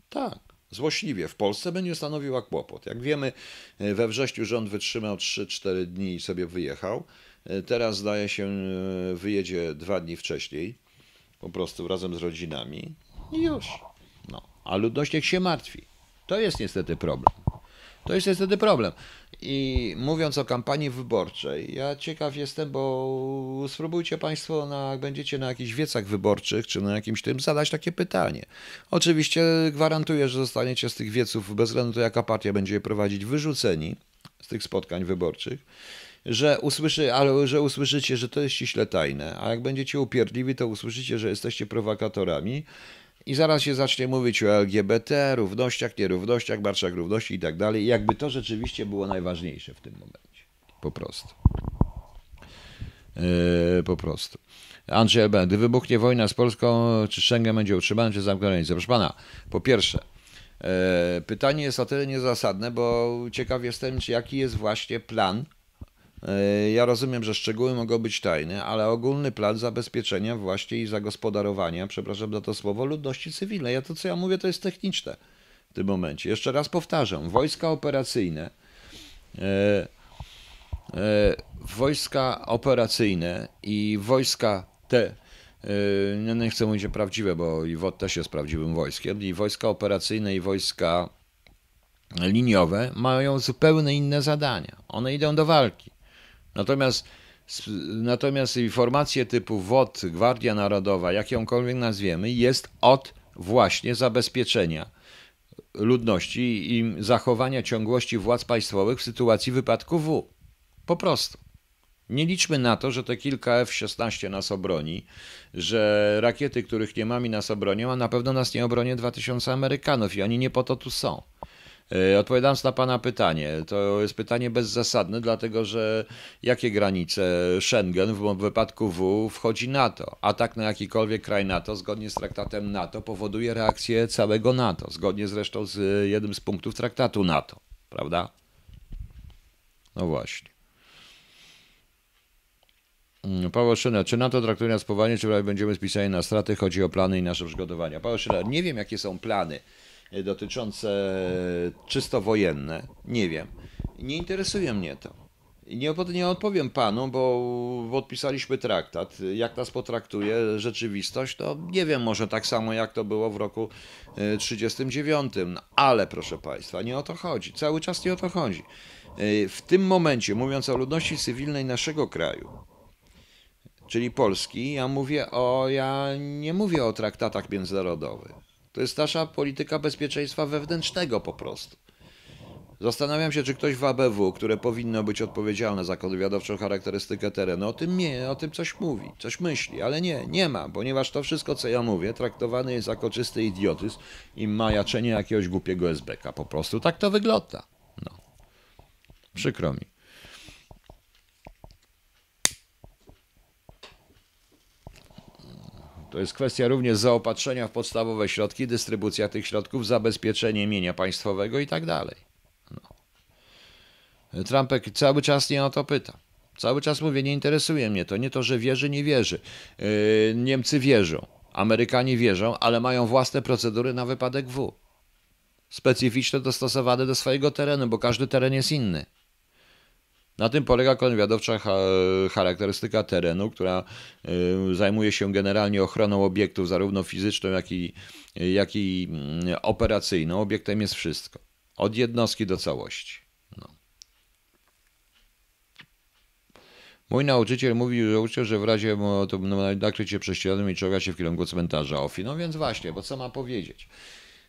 Tak, złośliwie. W Polsce będzie stanowiła kłopot. Jak wiemy, we wrześniu rząd wytrzymał 3-4 dni i sobie wyjechał. Teraz zdaje się, wyjedzie dwa dni wcześniej, po prostu razem z rodzinami i już. No. A ludność niech się martwi. To jest niestety problem. To jest niestety problem. I mówiąc o kampanii wyborczej, ja ciekaw jestem, bo spróbujcie Państwo, na, jak będziecie na jakichś wiecach wyborczych, czy na jakimś tym, zadać takie pytanie. Oczywiście gwarantuję, że zostaniecie z tych wieców, bez względu na to, jaka partia będzie je prowadzić, wyrzuceni z tych spotkań wyborczych, że, usłyszy, ale, że usłyszycie, że to jest ściśle tajne, a jak będziecie upierdliwi, to usłyszycie, że jesteście prowokatorami i zaraz się zacznie mówić o LGBT, równościach, nierównościach, marszach równości i tak dalej. Jakby to rzeczywiście było najważniejsze w tym momencie. Po prostu. Yy, po prostu. Andrzej Elben, gdy wybuchnie wojna z Polską, czy Schengen będzie utrzymany, czy zamknięty? Proszę pana, po pierwsze, yy, pytanie jest o tyle niezasadne, bo ciekaw jestem, jaki jest właśnie plan ja rozumiem, że szczegóły mogą być tajne, ale ogólny plan zabezpieczenia właśnie i zagospodarowania, przepraszam za to słowo, ludności cywilnej. Ja to, co ja mówię, to jest techniczne w tym momencie. Jeszcze raz powtarzam, wojska operacyjne, e, e, wojska operacyjne i wojska te Yy, nie chcę mówić, prawdziwe, bo i WOT też jest prawdziwym wojskiem. I wojska operacyjne i wojska liniowe mają zupełnie inne zadania. One idą do walki. Natomiast, natomiast informacje typu WOT, Gwardia Narodowa, jak jąkolwiek nazwiemy, jest od właśnie zabezpieczenia ludności i zachowania ciągłości władz państwowych w sytuacji wypadku W. Po prostu. Nie liczmy na to, że te kilka F-16 nas obroni, że rakiety, których nie mamy, nas obronią, a na pewno nas nie obroni 2000 Amerykanów i oni nie po to tu są. E, odpowiadając na Pana pytanie, to jest pytanie bezzasadne, dlatego że jakie granice Schengen w wypadku W wchodzi NATO? Atak na jakikolwiek kraj NATO zgodnie z traktatem NATO powoduje reakcję całego NATO, zgodnie zresztą z jednym z punktów traktatu NATO, prawda? No właśnie. Mm, Paweł Szyler, czy NATO traktuje nas poważnie, czy będziemy spisani na straty? Chodzi o plany i nasze przygotowania. Paweł Szyler, nie wiem jakie są plany dotyczące czysto wojenne. Nie wiem. Nie interesuje mnie to. Nie, nie odpowiem panu, bo podpisaliśmy traktat. Jak nas potraktuje rzeczywistość, to nie wiem, może tak samo jak to było w roku 1939. No, ale proszę państwa, nie o to chodzi. Cały czas nie o to chodzi. E, w tym momencie, mówiąc o ludności cywilnej naszego kraju, czyli Polski, ja mówię o, ja nie mówię o traktatach międzynarodowych. To jest nasza polityka bezpieczeństwa wewnętrznego po prostu. Zastanawiam się, czy ktoś w ABW, które powinno być odpowiedzialne za kontrwywiadowczą charakterystykę terenu, o tym nie, o tym coś mówi, coś myśli, ale nie, nie ma, ponieważ to wszystko, co ja mówię, traktowane jest jako czysty idiotyzm i majaczenie jakiegoś głupiego SBK po prostu. Tak to wygląda. No. Przykro mi. To jest kwestia również zaopatrzenia w podstawowe środki, dystrybucja tych środków, zabezpieczenie mienia państwowego i tak dalej. No. Trumpek cały czas nie o to pyta. Cały czas mówię, nie interesuje mnie to. Nie to, że wierzy, nie wierzy. Yy, Niemcy wierzą, Amerykanie wierzą, ale mają własne procedury na wypadek W. Specyficzne, dostosowane do swojego terenu, bo każdy teren jest inny. Na tym polega kontrwywiadowcza charakterystyka terenu, która y, zajmuje się generalnie ochroną obiektów, zarówno fizyczną, jak i, jak i mm, operacyjną. Obiektem jest wszystko, od jednostki do całości. No. Mój nauczyciel mówił, że uczył, że w razie to nakrycie prześcieranym i czołga się w kierunku cmentarza Ofi. No więc właśnie, bo co ma powiedzieć?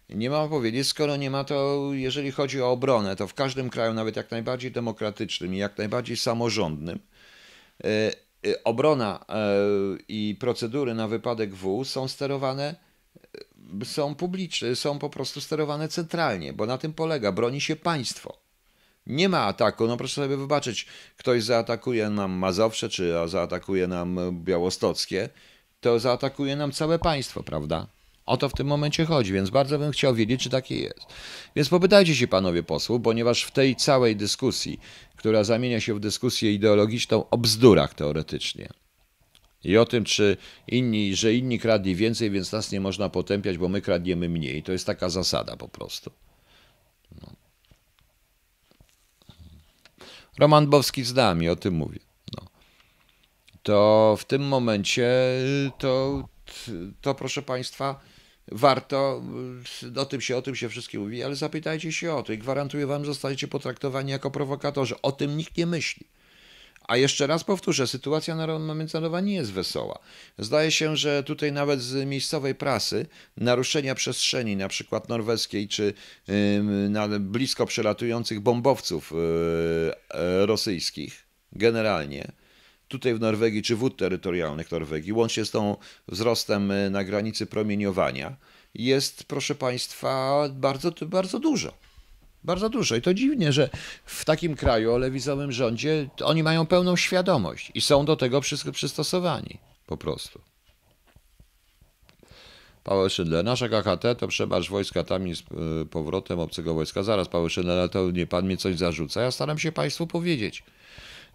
Nie ma powiedzieć, skoro nie ma to, jeżeli chodzi o obronę, to w każdym kraju, nawet jak najbardziej demokratycznym i jak najbardziej samorządnym, e, e, obrona e, i procedury na wypadek W są sterowane, są publiczne, są po prostu sterowane centralnie, bo na tym polega, broni się państwo. Nie ma ataku, no proszę sobie wybaczyć, ktoś zaatakuje nam Mazowsze, czy zaatakuje nam Białostockie, to zaatakuje nam całe państwo, prawda? O to w tym momencie chodzi, więc bardzo bym chciał wiedzieć, czy takie jest. Więc popytajcie się, panowie posłów, ponieważ w tej całej dyskusji, która zamienia się w dyskusję ideologiczną o bzdurach teoretycznie, i o tym, czy inni, że inni kradli więcej, więc nas nie można potępiać, bo my kradniemy mniej. To jest taka zasada po prostu. No. Roman Bowski z nami, o tym mówię. No. To w tym momencie to, to proszę Państwa, warto, o tym się, o tym się wszystkim mówi, ale zapytajcie się o to i gwarantuję wam, zostaniecie potraktowani jako prowokatorzy. O tym nikt nie myśli. A jeszcze raz powtórzę, sytuacja międzynarodowa nie jest wesoła. Zdaje się, że tutaj nawet z miejscowej prasy naruszenia przestrzeni, na przykład norweskiej, czy blisko przelatujących bombowców yy, rosyjskich, generalnie, tutaj w Norwegii, czy wód terytorialnych Norwegii, łącznie z tą wzrostem y, na granicy promieniowania, jest, proszę Państwa, bardzo, bardzo dużo. Bardzo dużo. I to dziwnie, że w takim kraju o lewizowym rządzie oni mają pełną świadomość i są do tego przystosowani. Po prostu. Paweł Szydler. Nasza KHT to przemarsz wojska tam i z y, powrotem obcego wojska. Zaraz, Paweł Szydler, to nie pan mnie coś zarzuca. Ja staram się Państwu powiedzieć.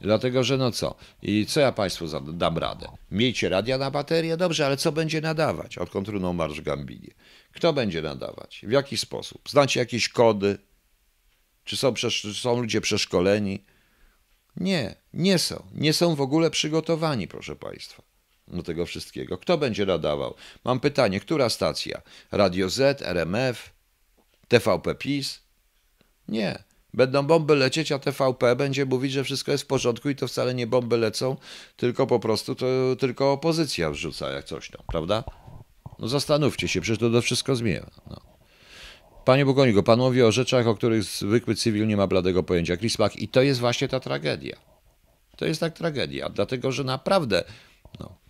Dlatego, że no co? I co ja Państwu dam radę? Miejcie radia na baterię? Dobrze, ale co będzie nadawać? Odkąd runą Marsz Gambinie. Kto będzie nadawać? W jaki sposób? Znacie jakieś kody? Czy są, czy są ludzie przeszkoleni? Nie, nie są. Nie są w ogóle przygotowani, proszę Państwa. do tego wszystkiego. Kto będzie nadawał? Mam pytanie, która stacja? Radio Z, RMF, TVP PiS? Nie. Będą bomby lecieć, a TVP będzie mówić, że wszystko jest w porządku i to wcale nie bomby lecą, tylko po prostu to tylko opozycja wrzuca jak coś tam, prawda? No zastanówcie się, przecież to do wszystko zmienia. No. Panie Bogoniku, pan mówi o rzeczach, o których zwykły cywil nie ma bladego pojęcia. Krismak, i to jest właśnie ta tragedia. To jest tak tragedia, dlatego że naprawdę. No.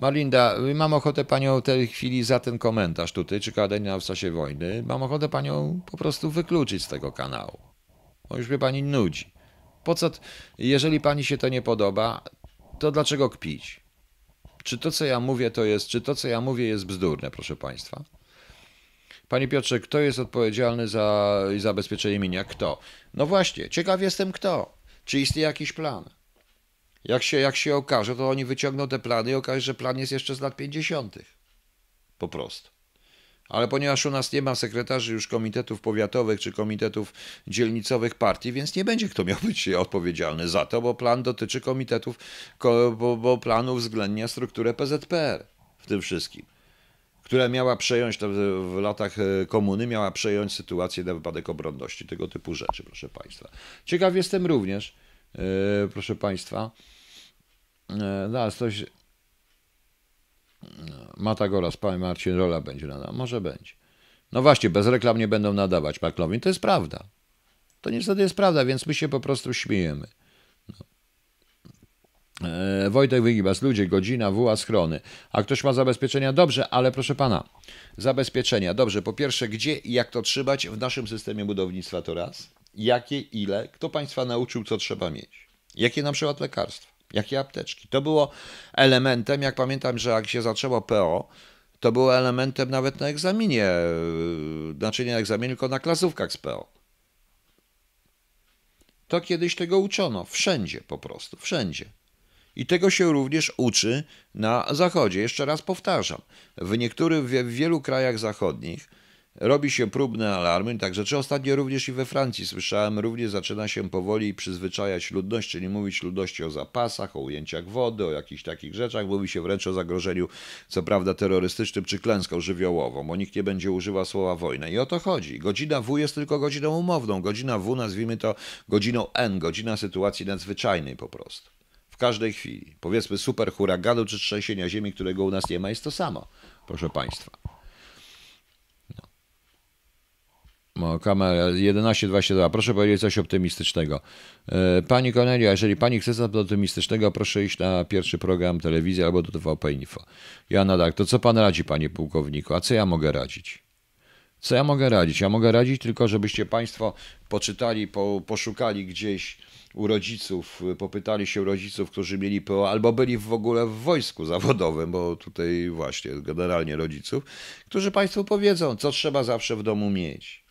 Malinda, mam ochotę panią w tej chwili za ten komentarz tutaj, czy kadenia w czasie wojny, mam ochotę panią po prostu wykluczyć z tego kanału. Bo już mnie pani nudzi. Po co, jeżeli pani się to nie podoba, to dlaczego kpić? Czy to, co ja mówię, to jest, czy to, co ja mówię, jest bzdurne, proszę państwa? Panie Piotrze, kto jest odpowiedzialny za zabezpieczenie mienia? Kto? No właśnie, ciekaw jestem kto. Czy istnieje jakiś plan? Jak się, jak się okaże, to oni wyciągną te plany i okaże, że plan jest jeszcze z lat 50. Po prostu. Ale ponieważ u nas nie ma sekretarzy już komitetów powiatowych czy komitetów dzielnicowych partii, więc nie będzie kto miał być odpowiedzialny za to, bo plan dotyczy komitetów, bo, bo plan uwzględnia strukturę PZPR w tym wszystkim która miała przejąć w latach e, komuny, miała przejąć sytuację na wypadek obronności, tego typu rzeczy, proszę Państwa. Ciekaw jestem również, proszę Państwa, zaraz coś, Matagoras, pan Marcin Rola będzie nadawał, może będzie. No właśnie, bez reklam nie będą nadawać Maklowin, to jest prawda. To niestety jest prawda, więc my się po prostu śmiejemy. E, Wojtek Wygibas, ludzie, godzina, WA, schrony. A ktoś ma zabezpieczenia? Dobrze, ale proszę pana, zabezpieczenia. Dobrze, po pierwsze, gdzie i jak to trzymać w naszym systemie budownictwa to raz. Jakie, ile, kto państwa nauczył, co trzeba mieć. Jakie na przykład lekarstwa, jakie apteczki. To było elementem, jak pamiętam, że jak się zaczęło PO, to było elementem nawet na egzaminie, e, znaczy nie na egzaminie, tylko na klasówkach z PO. To kiedyś tego uczono, wszędzie po prostu, wszędzie. I tego się również uczy na Zachodzie. Jeszcze raz powtarzam, w niektórych, w wielu krajach zachodnich robi się próbne alarmy, tak rzeczy. Ostatnio również i we Francji słyszałem, również zaczyna się powoli przyzwyczajać ludność, czyli mówić ludności o zapasach, o ujęciach wody, o jakichś takich rzeczach. Mówi się wręcz o zagrożeniu, co prawda terrorystycznym czy klęską żywiołową, bo nikt nie będzie używał słowa wojna. I o to chodzi. Godzina W jest tylko godziną umowną. Godzina W nazwijmy to godziną N, godzina sytuacji nadzwyczajnej po prostu każdej chwili. Powiedzmy super huraganu czy trzęsienia ziemi, którego u nas nie ma, jest to samo, proszę Państwa. No. Kamera 11.22. Proszę powiedzieć coś optymistycznego. E, pani Cornelia, jeżeli pani chce coś optymistycznego, proszę iść na pierwszy program telewizji albo do TVP Info. Ja tak, to co pan radzi, panie pułkowniku? A co ja mogę radzić? Co ja mogę radzić? Ja mogę radzić tylko, żebyście państwo poczytali, po, poszukali gdzieś u rodziców, popytali się rodziców, którzy mieli PO, albo byli w ogóle w wojsku zawodowym, bo tutaj właśnie generalnie rodziców, którzy Państwu powiedzą, co trzeba zawsze w domu mieć.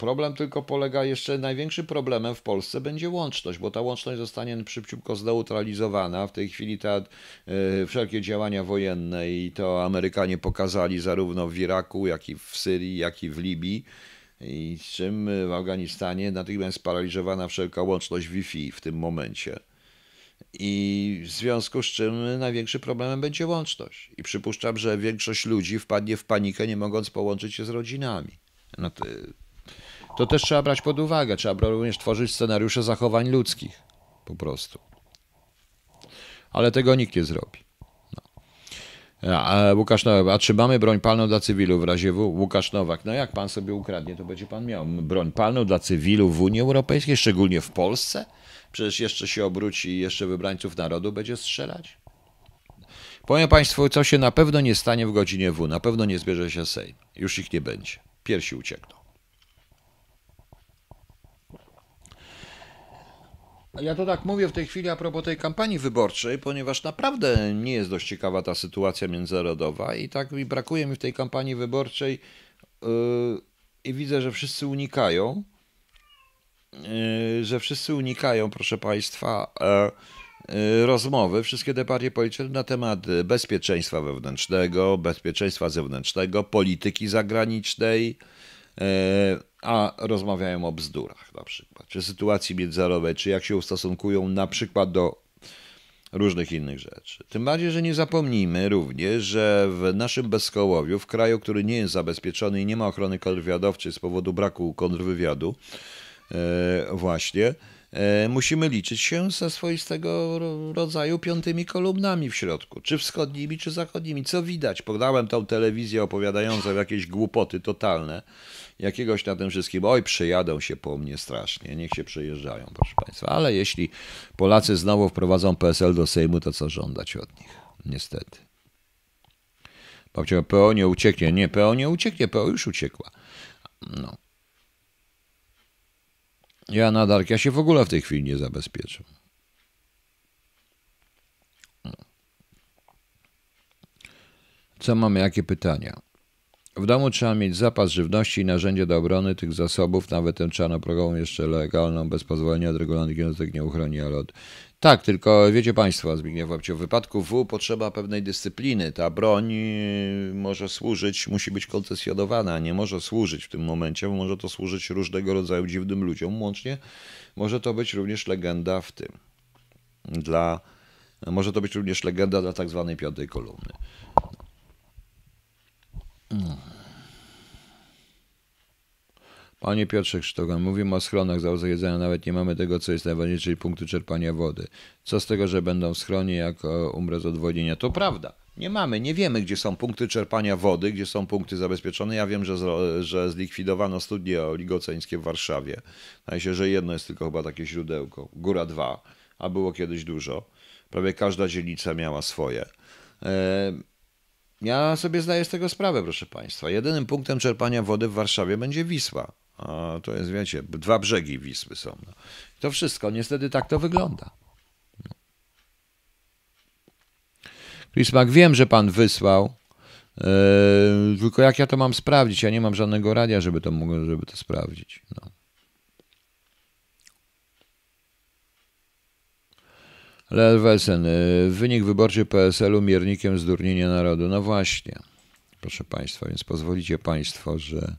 Problem tylko polega jeszcze, największym problemem w Polsce będzie łączność, bo ta łączność zostanie szybciutko zneutralizowana. W tej chwili te, y, wszelkie działania wojenne i to Amerykanie pokazali zarówno w Iraku, jak i w Syrii, jak i w Libii i z czym w Afganistanie natychmiast sparaliżowana wszelka łączność Wi-Fi w tym momencie. I w związku z czym największym problemem będzie łączność. I przypuszczam, że większość ludzi wpadnie w panikę, nie mogąc połączyć się z rodzinami. No to, to też trzeba brać pod uwagę. Trzeba również tworzyć scenariusze zachowań ludzkich. Po prostu. Ale tego nikt nie zrobi. A, Łukasz Nowak, a czy mamy broń palną dla cywilu w razie W? Łukasz Nowak, no jak pan sobie ukradnie, to będzie pan miał broń palną dla cywilu w Unii Europejskiej, szczególnie w Polsce? Przecież jeszcze się obróci i jeszcze wybrańców narodu będzie strzelać? Powiem Państwu, co się na pewno nie stanie w godzinie W. Na pewno nie zbierze się Sejm. Już ich nie będzie. Piersi uciekną. Ja to tak mówię w tej chwili a propos tej kampanii wyborczej, ponieważ naprawdę nie jest dość ciekawa ta sytuacja międzynarodowa i tak mi brakuje mi w tej kampanii wyborczej yy, i widzę, że wszyscy unikają, yy, że wszyscy unikają, proszę Państwa, yy, rozmowy, wszystkie te partie polityczne na temat bezpieczeństwa wewnętrznego, bezpieczeństwa zewnętrznego, polityki zagranicznej, a rozmawiają o bzdurach na przykład, czy sytuacji międzynarodowej, czy jak się ustosunkują na przykład do różnych innych rzeczy. Tym bardziej, że nie zapomnijmy również, że w naszym bezkołowiu, w kraju, który nie jest zabezpieczony i nie ma ochrony kontrwywiadowczej z powodu braku kontrwywiadu, właśnie, E, musimy liczyć się ze swoistego rodzaju piątymi kolumnami w środku, czy wschodnimi, czy zachodnimi. Co widać? Podałem tą telewizję opowiadającą jakieś głupoty totalne, jakiegoś na tym wszystkim, oj, przejadą się po mnie strasznie, niech się przejeżdżają, proszę Państwa. Ale jeśli Polacy znowu wprowadzą PSL do Sejmu, to co żądać od nich? Niestety. Babcia, PO nie ucieknie. Nie, PO nie ucieknie, PO już uciekła. No. Ja na ja się w ogóle w tej chwili nie zabezpieczę. Co mamy, jakie pytania? W domu trzeba mieć zapas żywności i narzędzia do obrony tych zasobów, nawet tę czarnoprogową jeszcze legalną, bez pozwolenia od regularnych jednostek nie uchroni, ale od tak, tylko wiecie Państwo, Zbigniew Łapcio, w wypadku W potrzeba pewnej dyscypliny. Ta broń y, może służyć, musi być koncesjonowana, nie może służyć w tym momencie, może to służyć różnego rodzaju dziwnym ludziom, łącznie może to być również legenda w tym. Dla, może to być również legenda dla tak zwanej piątej kolumny. No. Panie Piotrze Krzysztogan, mówimy o schronach za jedzenia, nawet nie mamy tego, co jest najważniejsze, czyli punktu czerpania wody. Co z tego, że będą w schronie, jak umrę z odwodnienia? To prawda. Nie mamy, nie wiemy, gdzie są punkty czerpania wody, gdzie są punkty zabezpieczone. Ja wiem, że, że zlikwidowano studnie oligoceńskie w Warszawie. Wydaje się, że jedno jest tylko chyba takie źródełko, góra dwa, a było kiedyś dużo. Prawie każda dzielnica miała swoje. E, ja sobie zdaję z tego sprawę, proszę Państwa. Jedynym punktem czerpania wody w Warszawie będzie Wisła. To jest, wiecie, dwa brzegi Wisły są. No. To wszystko, niestety tak to wygląda. Chrismak, wiem, że pan wysłał, yy, tylko jak ja to mam sprawdzić? Ja nie mam żadnego radia, żeby to, żeby to sprawdzić. No. Lel Welsen, yy, wynik wyborczy PSL-u miernikiem zdurnienia narodu. No właśnie, proszę Państwa, więc pozwolicie Państwo, że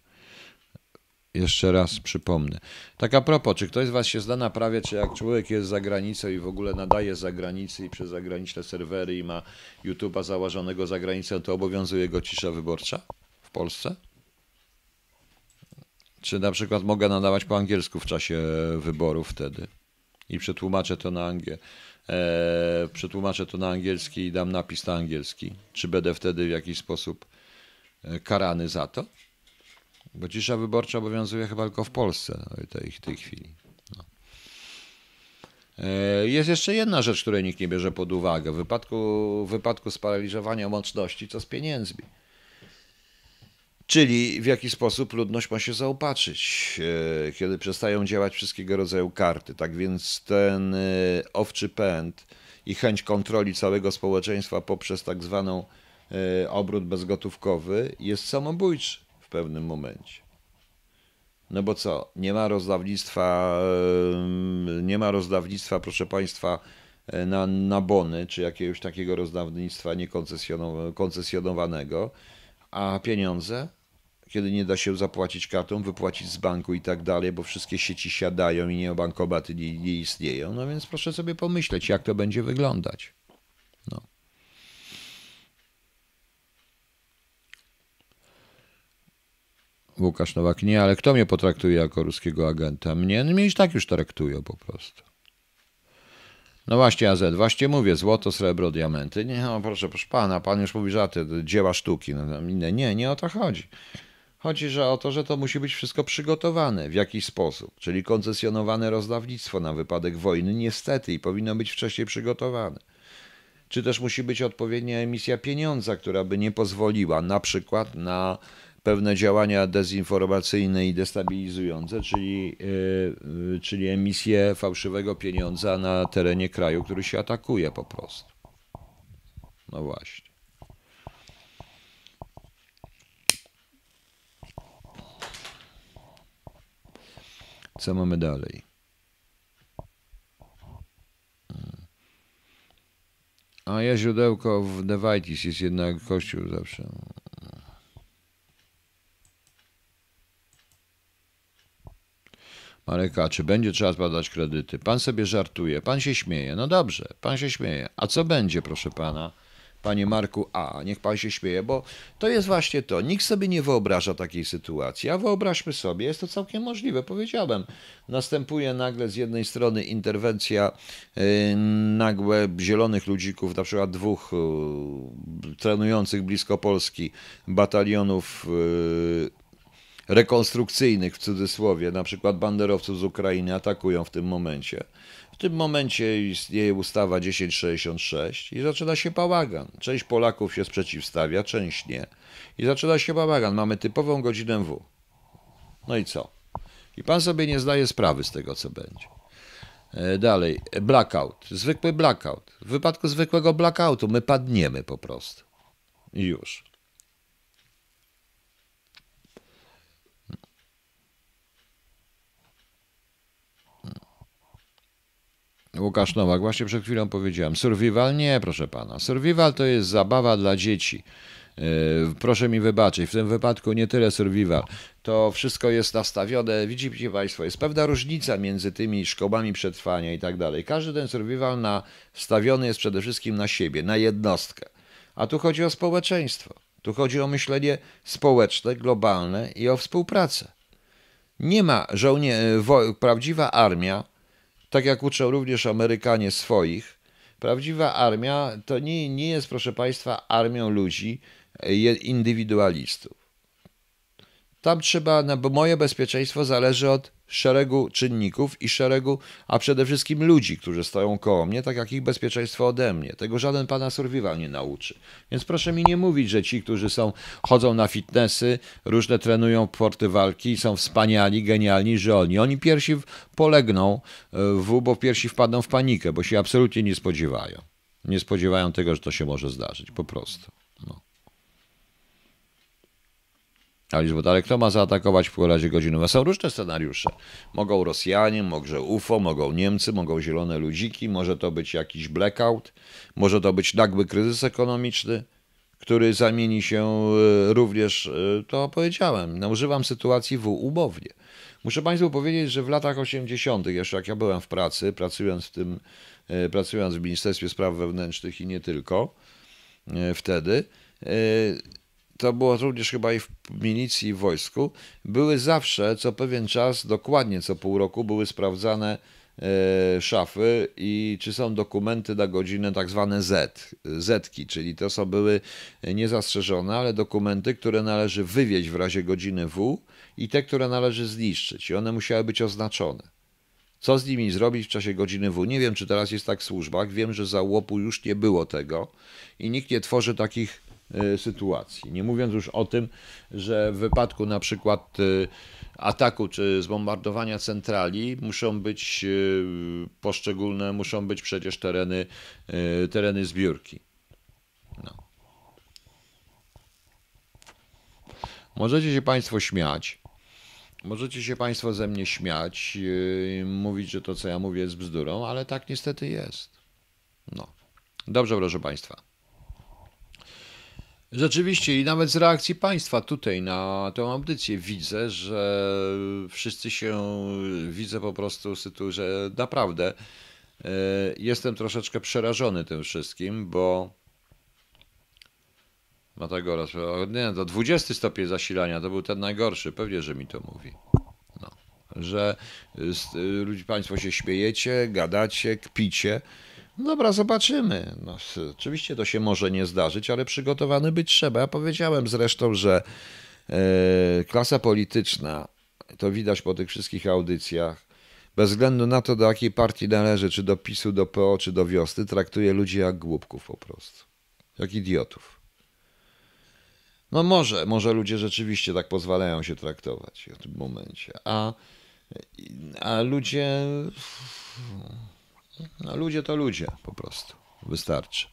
jeszcze raz przypomnę. Tak a propos, czy ktoś z Was się zda na prawie, czy jak człowiek jest za granicą i w ogóle nadaje za granicę i przez zagraniczne serwery i ma YouTube'a założonego za granicą, to obowiązuje go cisza wyborcza w Polsce? Czy na przykład mogę nadawać po angielsku w czasie wyborów wtedy? I przetłumaczę to na angiel... Eee, przetłumaczę to na angielski i dam napis na angielski. Czy będę wtedy w jakiś sposób e, karany za to? Bo cisza wyborcza obowiązuje chyba tylko w Polsce w tej, tej chwili. No. E, jest jeszcze jedna rzecz, której nikt nie bierze pod uwagę. W wypadku, w wypadku sparaliżowania łączności, co z pieniędzmi. Czyli w jaki sposób ludność ma się zaopatrzyć, e, kiedy przestają działać wszystkiego rodzaju karty. Tak więc ten e, owczy pęd i chęć kontroli całego społeczeństwa poprzez tak zwaną obrót bezgotówkowy jest samobójczy pewnym momencie. No bo co, nie ma rozdawnictwa, nie ma rozdawnictwa, proszę Państwa, e, na, na bony, czy jakiegoś takiego rozdawnictwa niekoncesjonowanego, a pieniądze, kiedy nie da się zapłacić kartą, wypłacić z banku i tak dalej, bo wszystkie sieci siadają i nie bankomaty nie, nie istnieją. No więc proszę sobie pomyśleć, jak to będzie wyglądać. Łukasz Nowak, nie, ale kto mnie potraktuje jako ruskiego agenta? Mnie, no mnie i tak już traktują po prostu. No właśnie, AZ, właśnie mówię, złoto, srebro, diamenty. Nie, no proszę, proszę pana, pan już mówi, że te dzieła sztuki, no inne. Nie, nie o to chodzi. Chodzi że o to, że to musi być wszystko przygotowane w jakiś sposób, czyli koncesjonowane rozdawnictwo na wypadek wojny, niestety, i powinno być wcześniej przygotowane. Czy też musi być odpowiednia emisja pieniądza, która by nie pozwoliła na przykład na pewne działania dezinformacyjne i destabilizujące, czyli, yy, czyli emisję fałszywego pieniądza na terenie kraju, który się atakuje po prostu. No właśnie. Co mamy dalej? A ja źródełko w Devitis jest jednak kościół zawsze. Marek A., czy będzie trzeba zbadać kredyty? Pan sobie żartuje, pan się śmieje. No dobrze, pan się śmieje. A co będzie, proszę pana? Panie Marku A, niech pan się śmieje, bo to jest właśnie to. Nikt sobie nie wyobraża takiej sytuacji, a wyobraźmy sobie, jest to całkiem możliwe. Powiedziałem, następuje nagle z jednej strony interwencja yy, nagłe zielonych ludzików, na przykład dwóch yy, trenujących blisko Polski batalionów yy, rekonstrukcyjnych w cudzysłowie, na przykład banderowców z Ukrainy atakują w tym momencie. W tym momencie istnieje ustawa 1066 i zaczyna się bałagan. Część Polaków się sprzeciwstawia, część nie. I zaczyna się bałagan. Mamy typową godzinę W. No i co? I pan sobie nie zdaje sprawy z tego, co będzie. E, dalej, blackout. Zwykły blackout. W wypadku zwykłego blackoutu my padniemy po prostu. I już. Łukasz Nowak, właśnie przed chwilą powiedziałem. Survival? Nie, proszę pana. Survival to jest zabawa dla dzieci. Yy, proszę mi wybaczyć, w tym wypadku nie tyle survival. To wszystko jest nastawione, widzicie Państwo, jest pewna różnica między tymi szkołami przetrwania i tak dalej. Każdy ten survival nastawiony jest przede wszystkim na siebie, na jednostkę. A tu chodzi o społeczeństwo. Tu chodzi o myślenie społeczne, globalne i o współpracę. Nie ma żołnierzy, prawdziwa armia tak jak uczą również Amerykanie swoich, prawdziwa armia to nie, nie jest, proszę Państwa, armią ludzi, e, indywidualistów. Tam trzeba, bo moje bezpieczeństwo zależy od szeregu czynników i szeregu, a przede wszystkim ludzi, którzy stoją koło mnie, tak jak ich bezpieczeństwo ode mnie. Tego żaden pana survival nie nauczy. Więc proszę mi nie mówić, że ci, którzy są, chodzą na fitnessy, różne trenują porty walki, są wspaniali, genialni, że oni. Oni pierwsi polegną e, w, bo pierwsi wpadną w panikę, bo się absolutnie nie spodziewają. Nie spodziewają tego, że to się może zdarzyć, po prostu. No. Ale kto ma zaatakować w razie godzinowe? Są różne scenariusze. Mogą Rosjanie, może UFO, mogą Niemcy, mogą zielone ludziki, może to być jakiś blackout, może to być nagły kryzys ekonomiczny, który zamieni się e, również, e, to powiedziałem, no, używam sytuacji w umownie. Muszę Państwu powiedzieć, że w latach 80., jeszcze jak ja byłem w pracy, pracując w tym, e, pracując w Ministerstwie Spraw Wewnętrznych i nie tylko, wtedy, to było również chyba i w milicji i w wojsku, były zawsze co pewien czas, dokładnie co pół roku, były sprawdzane e, szafy i czy są dokumenty na godzinę tak zwane Z, Zetki, czyli to są były niezastrzeżone, ale dokumenty, które należy wywieźć w razie godziny W i te, które należy zniszczyć i one musiały być oznaczone. Co z nimi zrobić w czasie godziny W? Nie wiem, czy teraz jest tak w służbach. Wiem, że za łopu już nie było tego i nikt nie tworzy takich sytuacji. Nie mówiąc już o tym, że w wypadku na przykład e, ataku czy zbombardowania centrali muszą być e, poszczególne, muszą być przecież tereny, tereny zbiórki. No. Możecie się Państwo śmiać. Możecie się Państwo ze mnie śmiać, mówić, że to, co ja mówię, jest bzdurą, ale tak niestety jest. No. Dobrze, proszę Państwa. Rzeczywiście i nawet z reakcji państwa tutaj na tę audycję widzę, że wszyscy się, widzę po prostu, że naprawdę e, jestem troszeczkę przerażony tym wszystkim, bo ma tego raz, nie, to 20 stopień zasilania to był ten najgorszy, pewnie, że mi to mówi. No. Że ludzi Państwo się śmiejecie, gadacie, kpicie, no dobra, zobaczymy. No, oczywiście to się może nie zdarzyć, ale przygotowany być trzeba. Ja powiedziałem zresztą, że e, klasa polityczna, to widać po tych wszystkich audycjach, bez względu na to, do jakiej partii należy, czy do PiSu, do PO, czy do Wiosny, traktuje ludzi jak głupków po prostu. Jak idiotów. No może, może ludzie rzeczywiście tak pozwalają się traktować w tym momencie. A, a ludzie no, ludzie to ludzie po prostu. Wystarczy.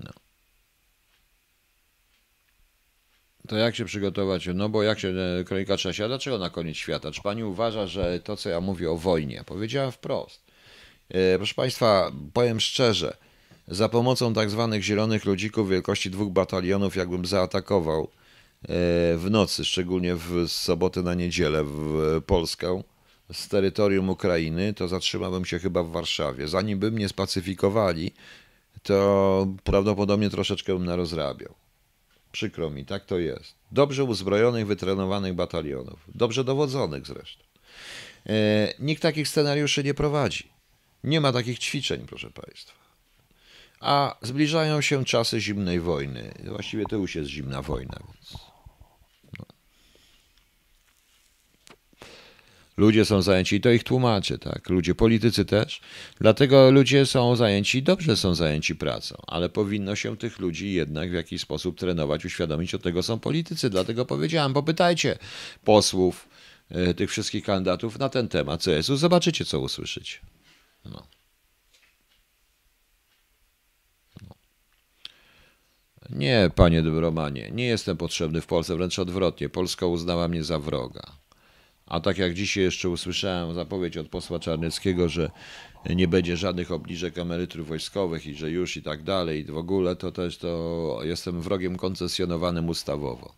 No. To jak się przygotować? No bo jak się e, kronika trzecia, dlaczego na koniec świata? Czy pani uważa, że to, co ja mówię o wojnie, powiedziałem wprost. E, proszę Państwa, powiem szczerze, za pomocą tak zwanych zielonych ludzików wielkości dwóch batalionów, jakbym zaatakował w nocy, szczególnie w sobotę na niedzielę w Polskę z terytorium Ukrainy, to zatrzymałbym się chyba w Warszawie. Zanim by mnie spacyfikowali, to prawdopodobnie troszeczkę bym narozrabiał. Przykro mi, tak to jest. Dobrze uzbrojonych, wytrenowanych batalionów, dobrze dowodzonych zresztą. E, nikt takich scenariuszy nie prowadzi. Nie ma takich ćwiczeń, proszę Państwa. A zbliżają się czasy zimnej wojny. Właściwie to już jest zimna wojna, więc. Ludzie są zajęci i to ich tłumaczy, tak? Ludzie, politycy też. Dlatego ludzie są zajęci, dobrze są zajęci pracą, ale powinno się tych ludzi jednak w jakiś sposób trenować, uświadomić, od tego są politycy. Dlatego powiedziałem, popytajcie posłów, e, tych wszystkich kandydatów na ten temat CS-u, zobaczycie, co usłyszycie. No. no. Nie, panie Romanie, nie jestem potrzebny w Polsce, wręcz odwrotnie. Polska uznała mnie za wroga. A tak jak dzisiaj jeszcze usłyszałem zapowiedź od posła Czarneckiego, że nie będzie żadnych obniżek emerytur wojskowych i że już i tak dalej, i w ogóle, to też to jestem wrogiem koncesjonowanym ustawowo.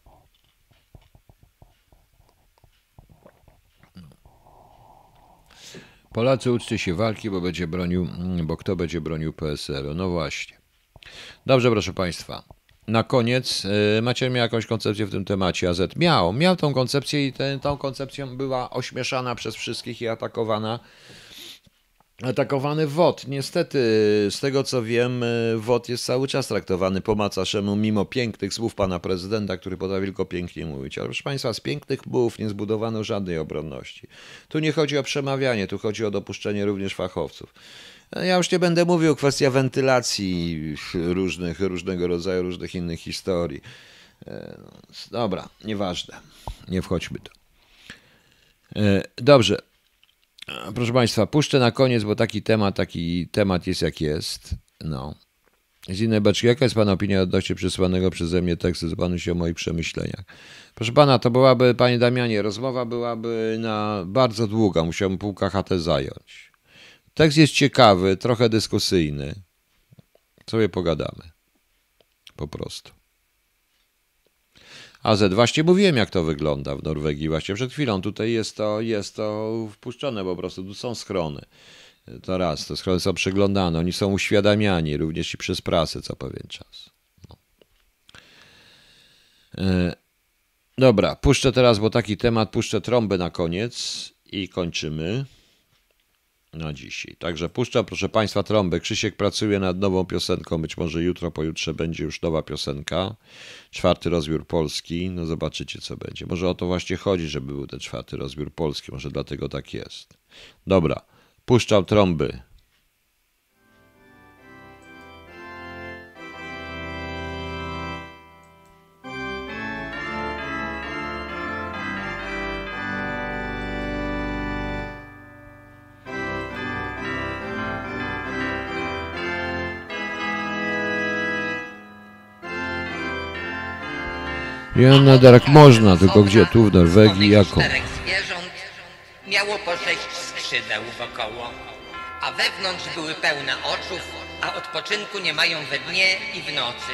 Polacy uczcie się walki, bo będzie bronił, bo kto będzie bronił PSL-u? No właśnie. Dobrze, proszę Państwa. Na koniec, y, Macie jakąś koncepcję w tym temacie, AZ miał, miał tą koncepcję i ten, tą koncepcją była ośmieszana przez wszystkich i atakowana atakowany WOT. Niestety, z tego co wiem, WOT jest cały czas traktowany po macaszemu, mimo pięknych słów pana prezydenta, który potrafi tylko pięknie mówić. Ale proszę państwa, z pięknych słów nie zbudowano żadnej obronności. Tu nie chodzi o przemawianie, tu chodzi o dopuszczenie również fachowców. Ja już nie będę mówił o kwestii wentylacji różnych, różnego rodzaju, różnych innych historii. E, dobra, nieważne. Nie wchodźmy to. E, dobrze. Proszę Państwa, puszczę na koniec, bo taki temat, taki temat jest jak jest. No. Z innej beczki, jaka jest Pana opinia odnośnie przesłanego przeze mnie tekstu, z Panu się o moich przemyśleniach? Proszę Pana, to byłaby, Panie Damianie, rozmowa byłaby na bardzo długa, musiałbym pół KHT zająć. Tekst jest ciekawy, trochę dyskusyjny. Sobie pogadamy. Po prostu. AZ, właśnie mówiłem, jak to wygląda w Norwegii. Właśnie przed chwilą tutaj jest to, jest to wpuszczone po prostu. Tu są schrony. To raz, te schrony są przeglądane. Oni są uświadamiani również i przez prasę co pewien czas. No. E, dobra, puszczę teraz, bo taki temat, puszczę trąbę na koniec i kończymy na dzisiaj. Także puszczam, proszę Państwa, trąbę. Krzysiek pracuje nad nową piosenką. Być może jutro, pojutrze będzie już nowa piosenka. Czwarty rozbiór polski. No zobaczycie, co będzie. Może o to właśnie chodzi, żeby był ten czwarty rozbiór polski. Może dlatego tak jest. Dobra, puszczam trąby. Joanna Dark można, tylko gdzie? Tu w Norwegii, jaką? zwierząt miało po sześć skrzydeł wokoło, a wewnątrz były pełne oczów, a odpoczynku nie mają we dnie i w nocy.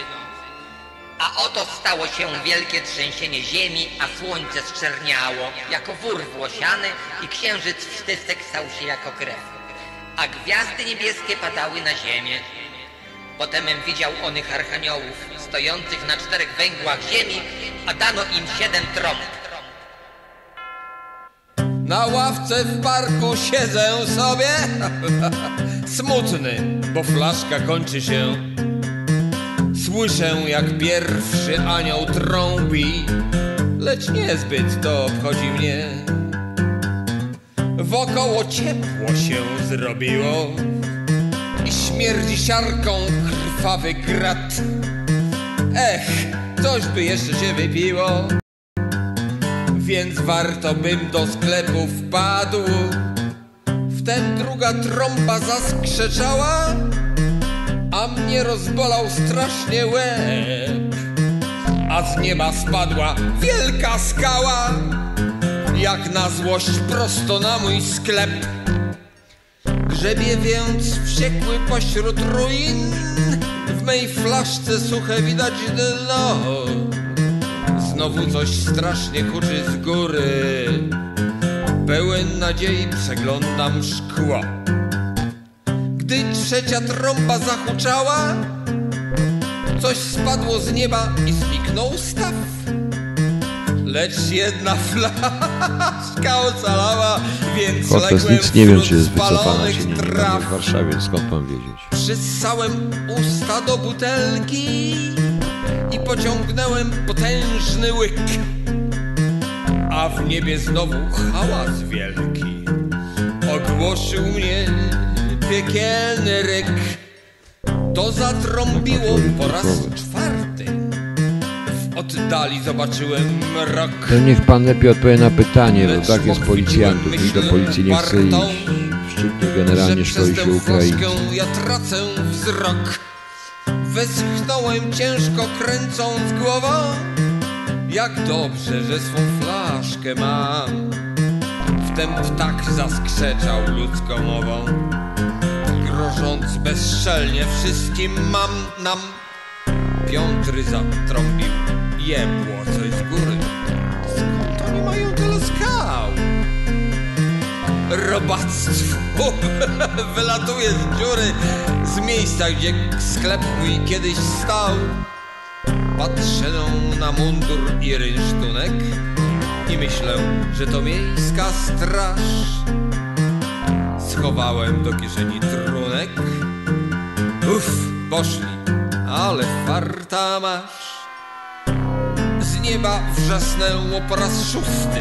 A oto stało się wielkie trzęsienie ziemi, a słońce zczerniało jako wór włosiany i księżyc wstysek stał się jako krew. A gwiazdy niebieskie padały na ziemię. Potemem widział onych archaniołów, stojących na czterech węgłach ziemi, a dano im siedem trąb. Na ławce w parku siedzę sobie, smutny, bo flaszka kończy się. Słyszę, jak pierwszy anioł trąbi, lecz niezbyt to obchodzi mnie. Wokoło ciepło się zrobiło śmierdzi siarką krwawy grat. Ech, coś by jeszcze się wypiło. Więc warto bym do sklepu wpadł Wtem druga trąba zaskrzeczała A mnie rozbolał strasznie łeb. A z nieba spadła wielka skała Jak na złość prosto na mój sklep Grzebie więc wściekły pośród ruin w mej flaszce suche widać dno znowu coś strasznie huczy z góry. Pełen nadziei przeglądam szkło. Gdy trzecia trąba zahuczała, coś spadło z nieba i zniknął staw. Lecz jedna flaszka ocalała, więc Cortez nic nie wiem, czy jest wycofana, czy nie. Nie traw. w Warszawie, skąd mam wiedzieć? Przysałem usta do butelki i pociągnąłem potężny łyk. A w niebie znowu hałas wielki ogłoszył mnie piekielny ryk. To zatrąbiło po raz czwarty. Oddali zobaczyłem mrok. To niech pan lepiej odpowie na pytanie, bo tak jest policjantów. Nikt do policji nie chce iść. Szczytnie generalnie szkoli się Ukraińcy. ja tracę wzrok. Westchnąłem ciężko kręcąc głową. Jak dobrze, że swą flaszkę mam. Wtem ptak zaskrzeczał ludzką mową. Grożąc bezczelnie wszystkim mam nam. Piątry zatrąbił. Jebło coś z góry. Skąd oni mają tyle skał? robactwo wylatuje z dziury z miejsca, gdzie sklep mój kiedyś stał. Patrzę na mundur i rynsztunek i myślę, że to miejska straż. Schowałem do kieszeni trunek. Uff, poszli, ale farta masz. Nieba wrzasnęło po raz szósty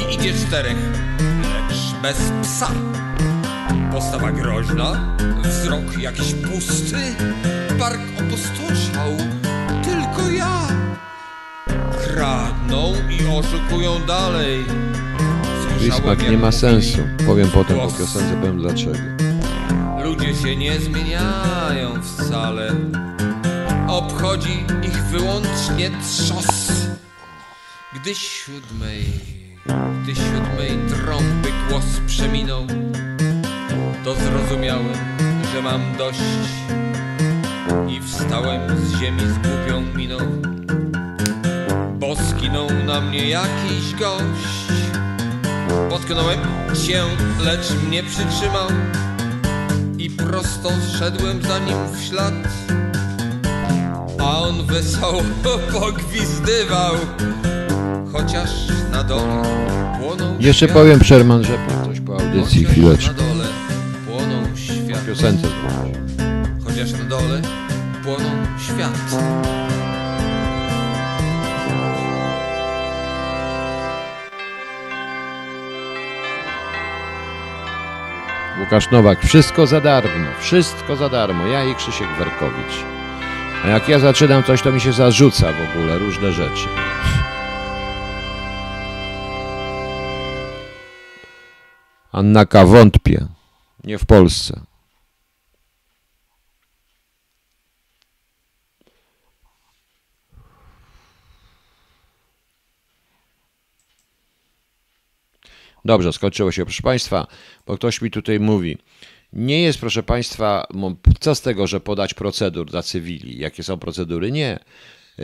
i idzie czterech, lecz bez psa. Postawa groźna, wzrok jakiś pusty, park opustoszał, tylko ja. Kradną i oszukują dalej. Jak nie ma sensu. Powiem potem po piosence, powiem dlaczego. Ludzie się nie zmieniają wcale. Obchodzi ich wyłącznie trzos. Gdy siódmej, gdy siódmej trąby głos przeminął, to zrozumiałem, że mam dość i wstałem z ziemi z głupią miną, bo skinął na mnie jakiś gość. Potknąłem się, lecz mnie przytrzymał i prosto szedłem za nim w ślad. A on wesoło pogwizdywał, chociaż na dole płonął Jeszcze świat. powiem Sherman, że coś po audycji, Chociaż chwileczkę. na dole płonął świat. Piosence złożyć. Chociaż na dole płonął świat. Łukasz Nowak, wszystko za darmo, wszystko za darmo. Ja i Krzysiek Werkowicz. A jak ja zaczynam coś, to mi się zarzuca w ogóle różne rzeczy. Annaka, wątpię. Nie w Polsce. Dobrze, skończyło się, proszę Państwa, bo ktoś mi tutaj mówi. Nie jest, proszę Państwa, co z tego, że podać procedur dla cywili? Jakie są procedury? Nie. E,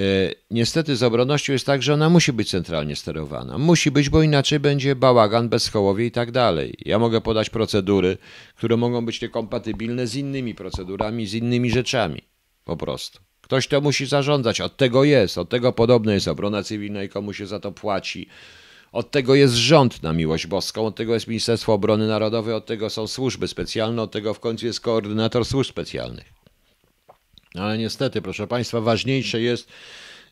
Niestety z obronnością jest tak, że ona musi być centralnie sterowana. Musi być, bo inaczej będzie bałagan, bezchołowie i tak dalej. Ja mogę podać procedury, które mogą być niekompatybilne z innymi procedurami, z innymi rzeczami. Po prostu. Ktoś to musi zarządzać. Od tego jest. Od tego podobno jest obrona cywilna i komu się za to płaci. Od tego jest rząd na miłość boską, od tego jest Ministerstwo Obrony Narodowej, od tego są służby specjalne, od tego w końcu jest koordynator służb specjalnych. Ale niestety, proszę Państwa, ważniejsze jest,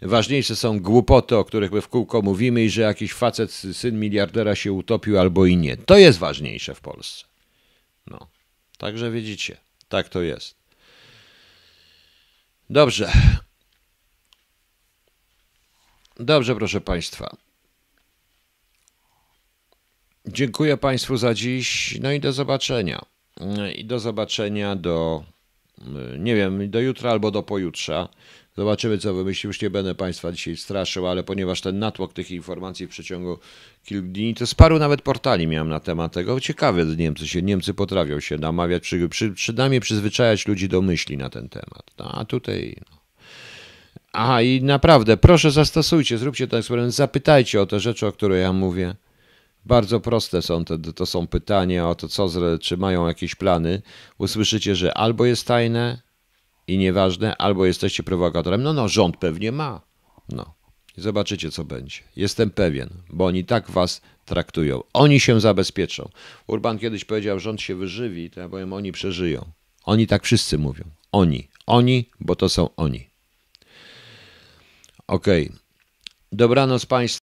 ważniejsze są głupoty, o których my w kółko mówimy i że jakiś facet, syn miliardera się utopił albo i nie. To jest ważniejsze w Polsce. No, także widzicie, tak to jest. Dobrze. Dobrze, proszę Państwa. Dziękuję Państwu za dziś. No i do zobaczenia. I do zobaczenia do, nie wiem, do jutra albo do pojutrza. Zobaczymy, co wymyśli. Już nie będę Państwa dzisiaj straszył, ale ponieważ ten natłok tych informacji w przeciągu kilku dni, to z paru nawet portali miałem na temat tego. Ciekawe, Niemcy się, Niemcy potrafią się namawiać, przy, przy, przynajmniej przyzwyczajać ludzi do myśli na ten temat. No, a tutaj. No. Aha, i naprawdę, proszę zastosujcie, zróbcie ten eksperyment, zapytajcie o te rzeczy, o których ja mówię. Bardzo proste są te, to są pytania o to, co, czy mają jakieś plany. Usłyszycie, że albo jest tajne i nieważne, albo jesteście prowokatorem. No, no, rząd pewnie ma. No, zobaczycie, co będzie. Jestem pewien, bo oni tak was traktują. Oni się zabezpieczą. Urban kiedyś powiedział, rząd się wyżywi, to ja powiem, oni przeżyją. Oni tak wszyscy mówią. Oni. Oni, bo to są oni. Okej. Dobranoc Państwu.